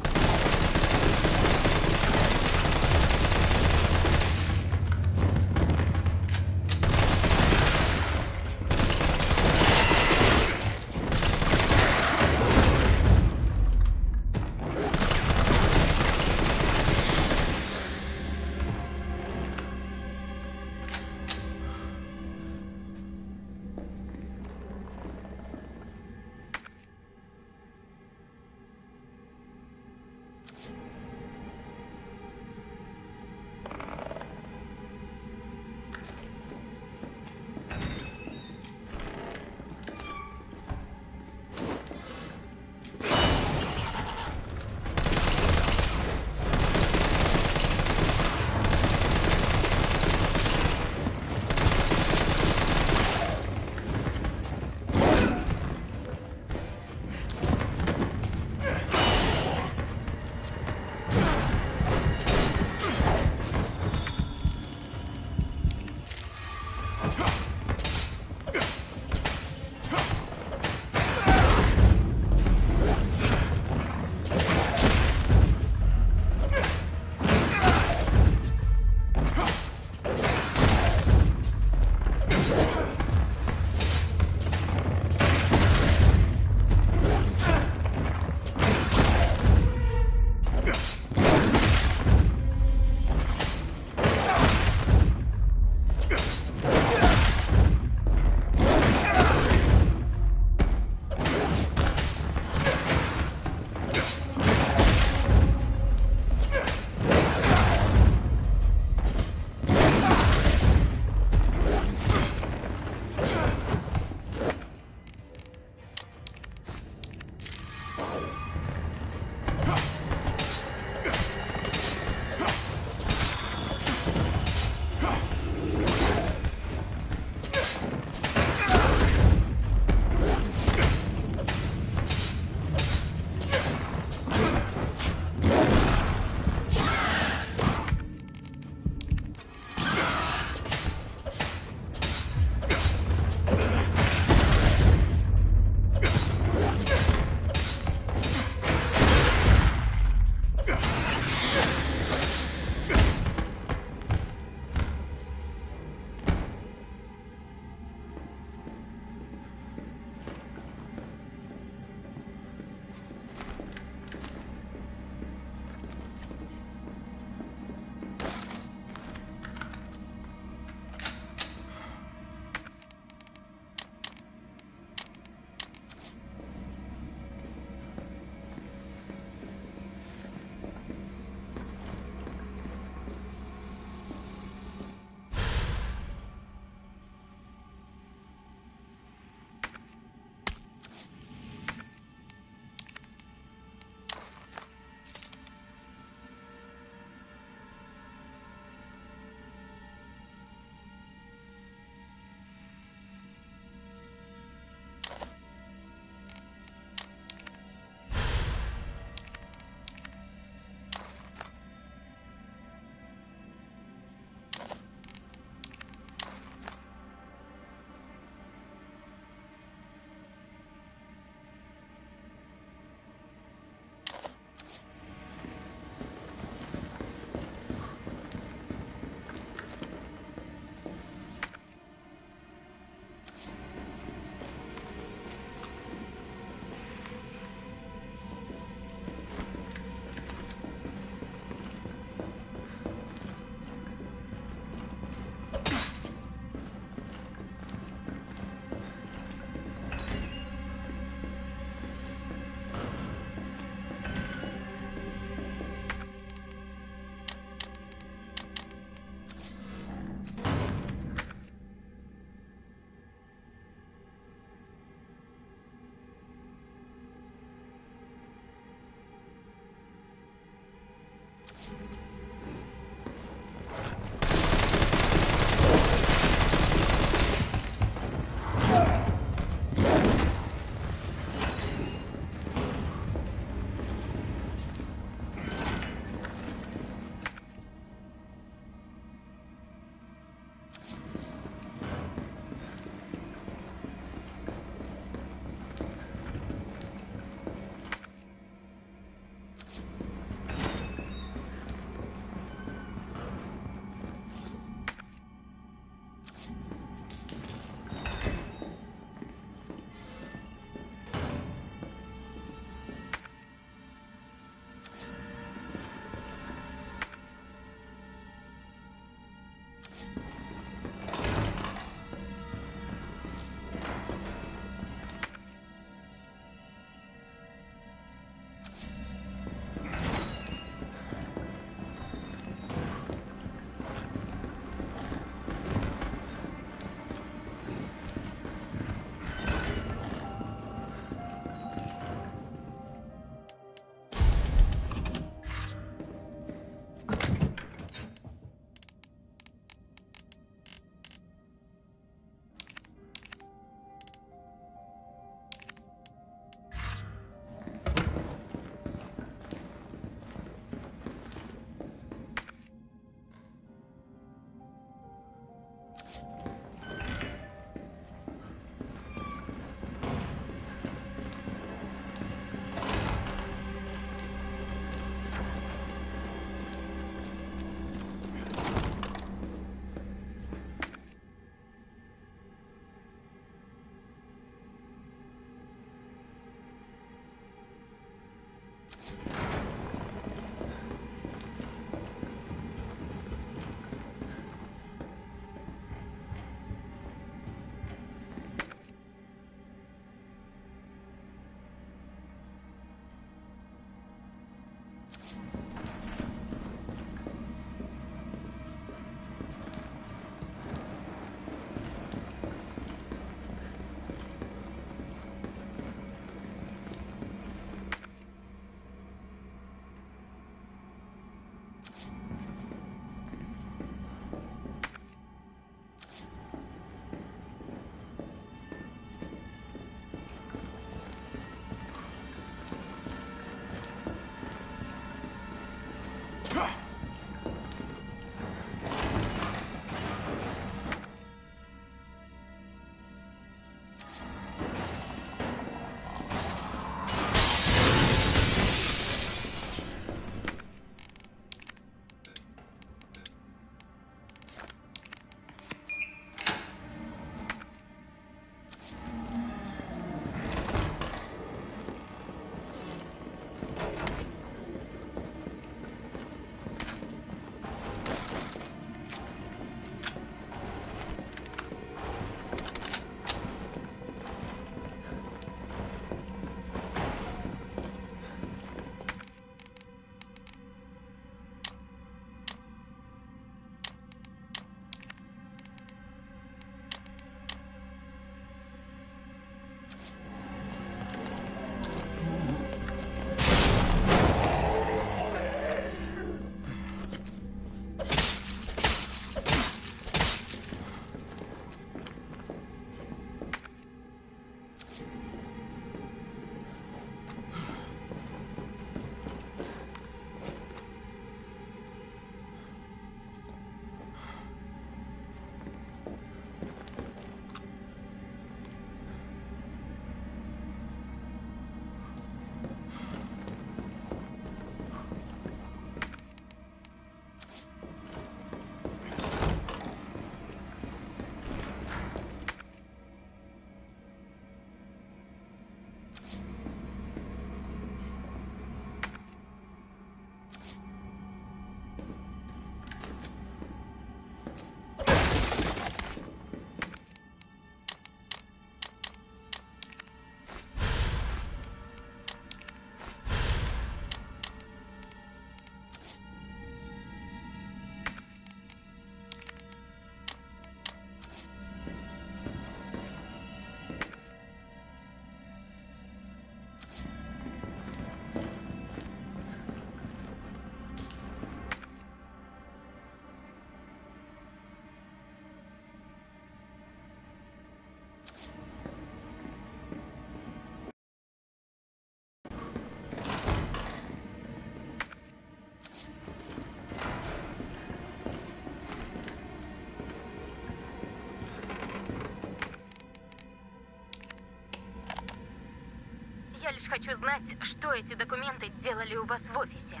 Лишь хочу знать, что эти документы делали у вас в офисе.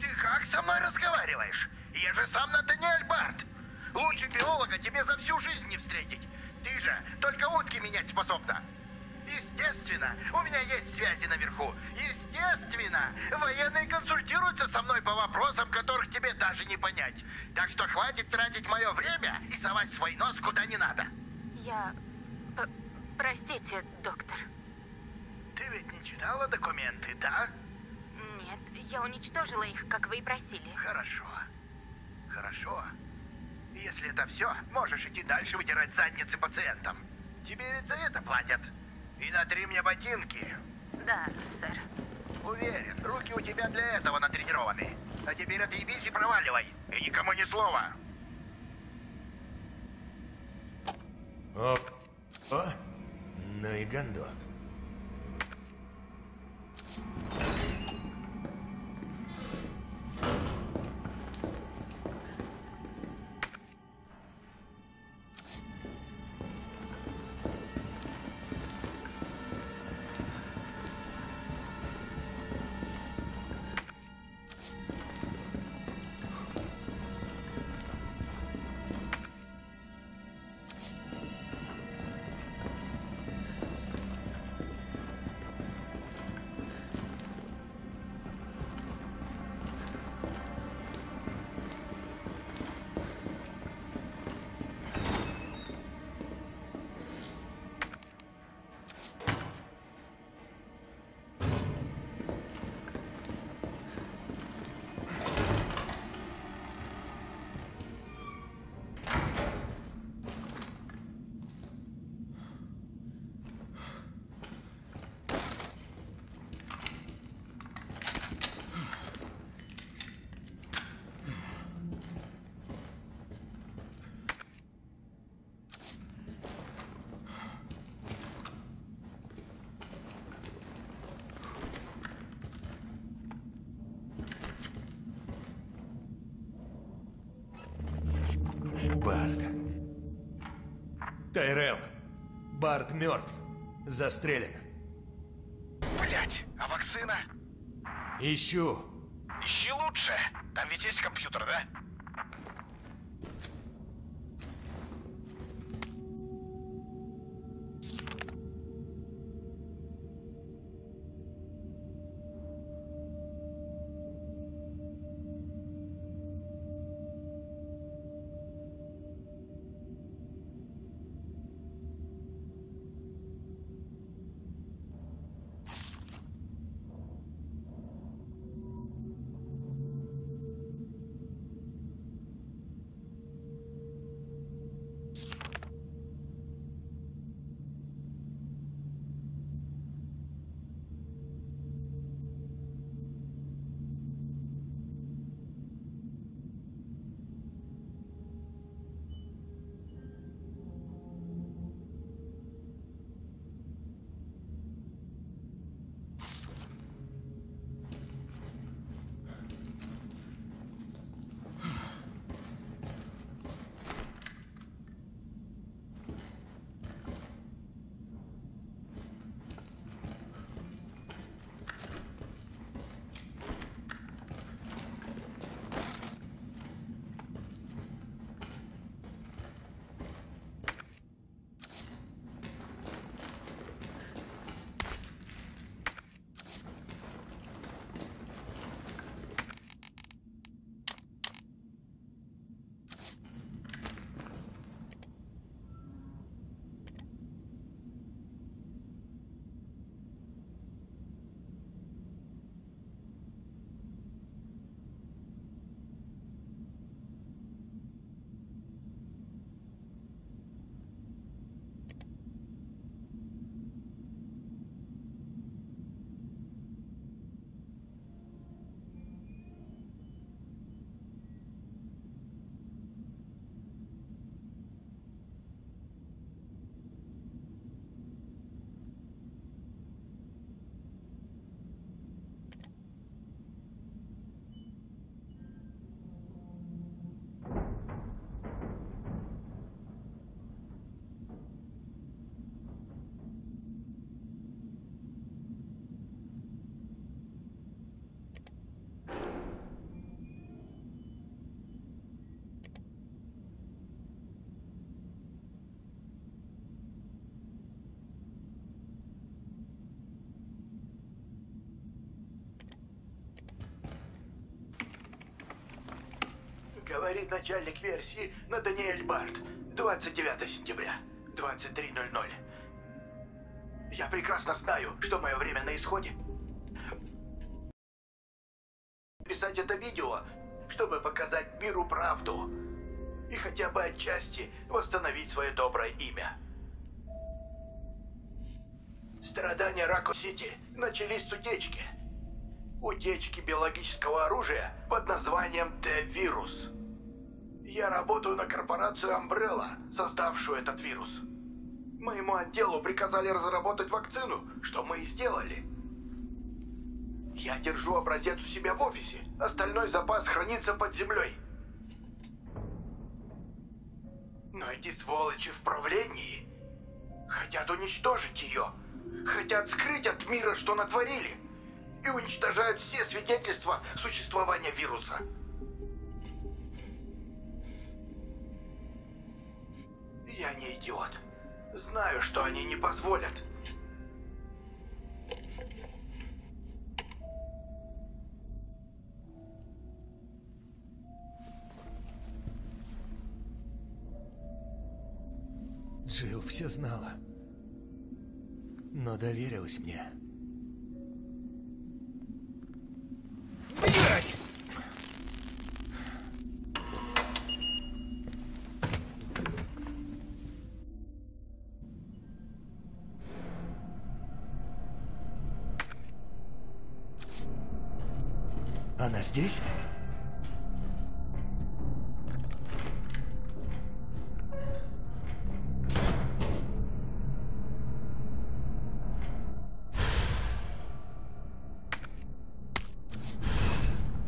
Ты как со мной разговариваешь? Я же сам Натаниэль Барт. Лучше биолога тебе за всю жизнь не встретить. Ты же только утки менять способна. Естественно, у меня есть связи наверху. Естественно, военные консультируются со мной по вопросам, которых тебе даже не понять. Так что хватит тратить мое время и совать свой нос куда не надо. Я... П простите, доктор. Ты ведь не читала документы, да? Нет, я уничтожила их, как вы и просили. Хорошо. Хорошо. Если это все, можешь идти дальше вытирать задницы пациентам. Тебе ведь за это платят. И натри мне ботинки. Да, сэр. Уверен, руки у тебя для этого натренированы. А теперь отъебись и проваливай. И никому ни слова. Барт. Тайрел. Барт мертв. Застрелен. Блять, а вакцина? Ищу. Ищи лучше. Там ведь есть компьютер, да? Говорит начальник версии Натаниэль Барт. 29 сентября, 23.00. Я прекрасно знаю, что мое время на исходе. Писать это видео, чтобы показать миру правду. И хотя бы отчасти восстановить свое доброе имя. Страдания Рако-Сити начались с утечки. Утечки биологического оружия под названием Т-вирус. Я работаю на корпорацию Umbrella, создавшую этот вирус. Моему отделу приказали разработать вакцину, что мы и сделали. Я держу образец у себя в офисе. Остальной запас хранится под землей. Но эти сволочи в правлении хотят уничтожить ее. Хотят скрыть от мира, что натворили. И уничтожают все свидетельства существования вируса. Позволят. Джилл все знала. Но доверилась мне. Здесь?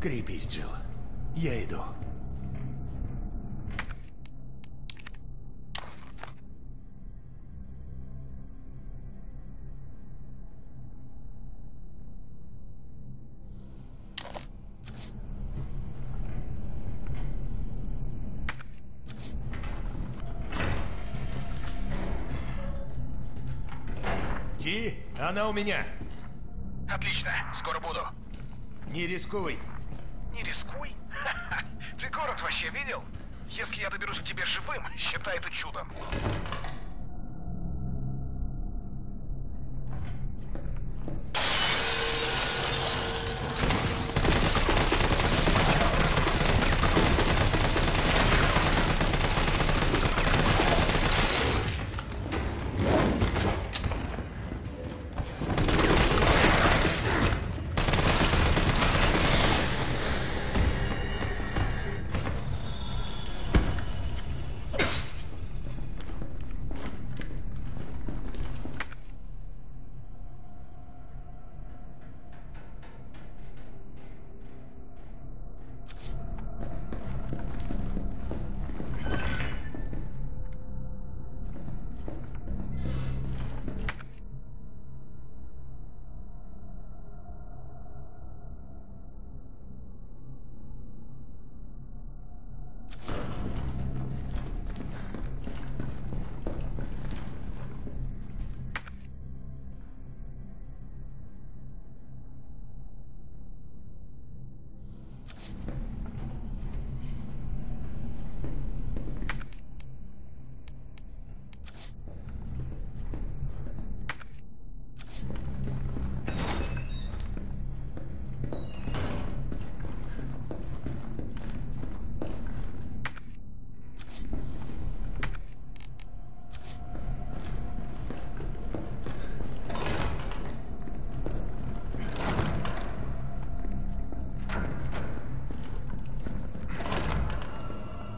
Крепись, Джилл. Она у меня. Отлично, скоро буду. Не рискуй. Не рискуй. Ты город вообще видел? Если я доберусь к тебе живым, считай это чудом.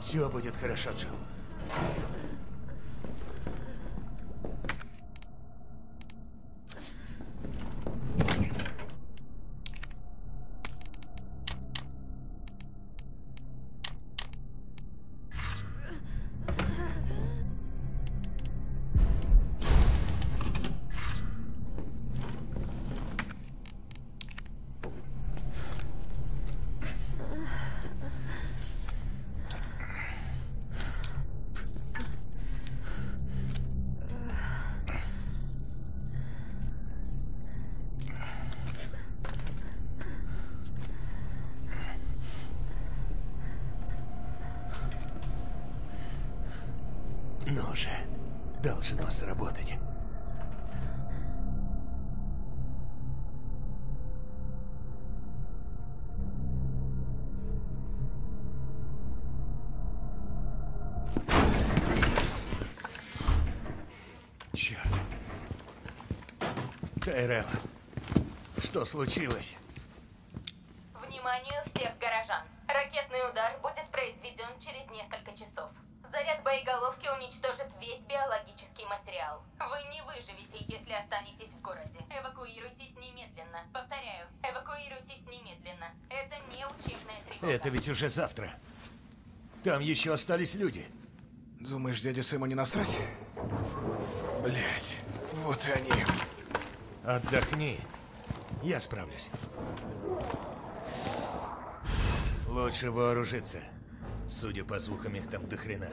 Все будет хорошо, Джилл. Тайрел, что случилось? Вниманию всех горожан. Ракетный удар будет произведен через несколько часов. Заряд боеголовки уничтожит весь биологический материал. Вы не выживете, если останетесь в городе. Эвакуируйтесь немедленно. Повторяю, эвакуируйтесь немедленно. Это не учебная тревога. Это ведь уже завтра. Там еще остались люди. Думаешь, дяде Сэму не насрать? Блять, вот и они. Отдохни. Я справлюсь. Лучше вооружиться. Судя по звукам, их там дохрена.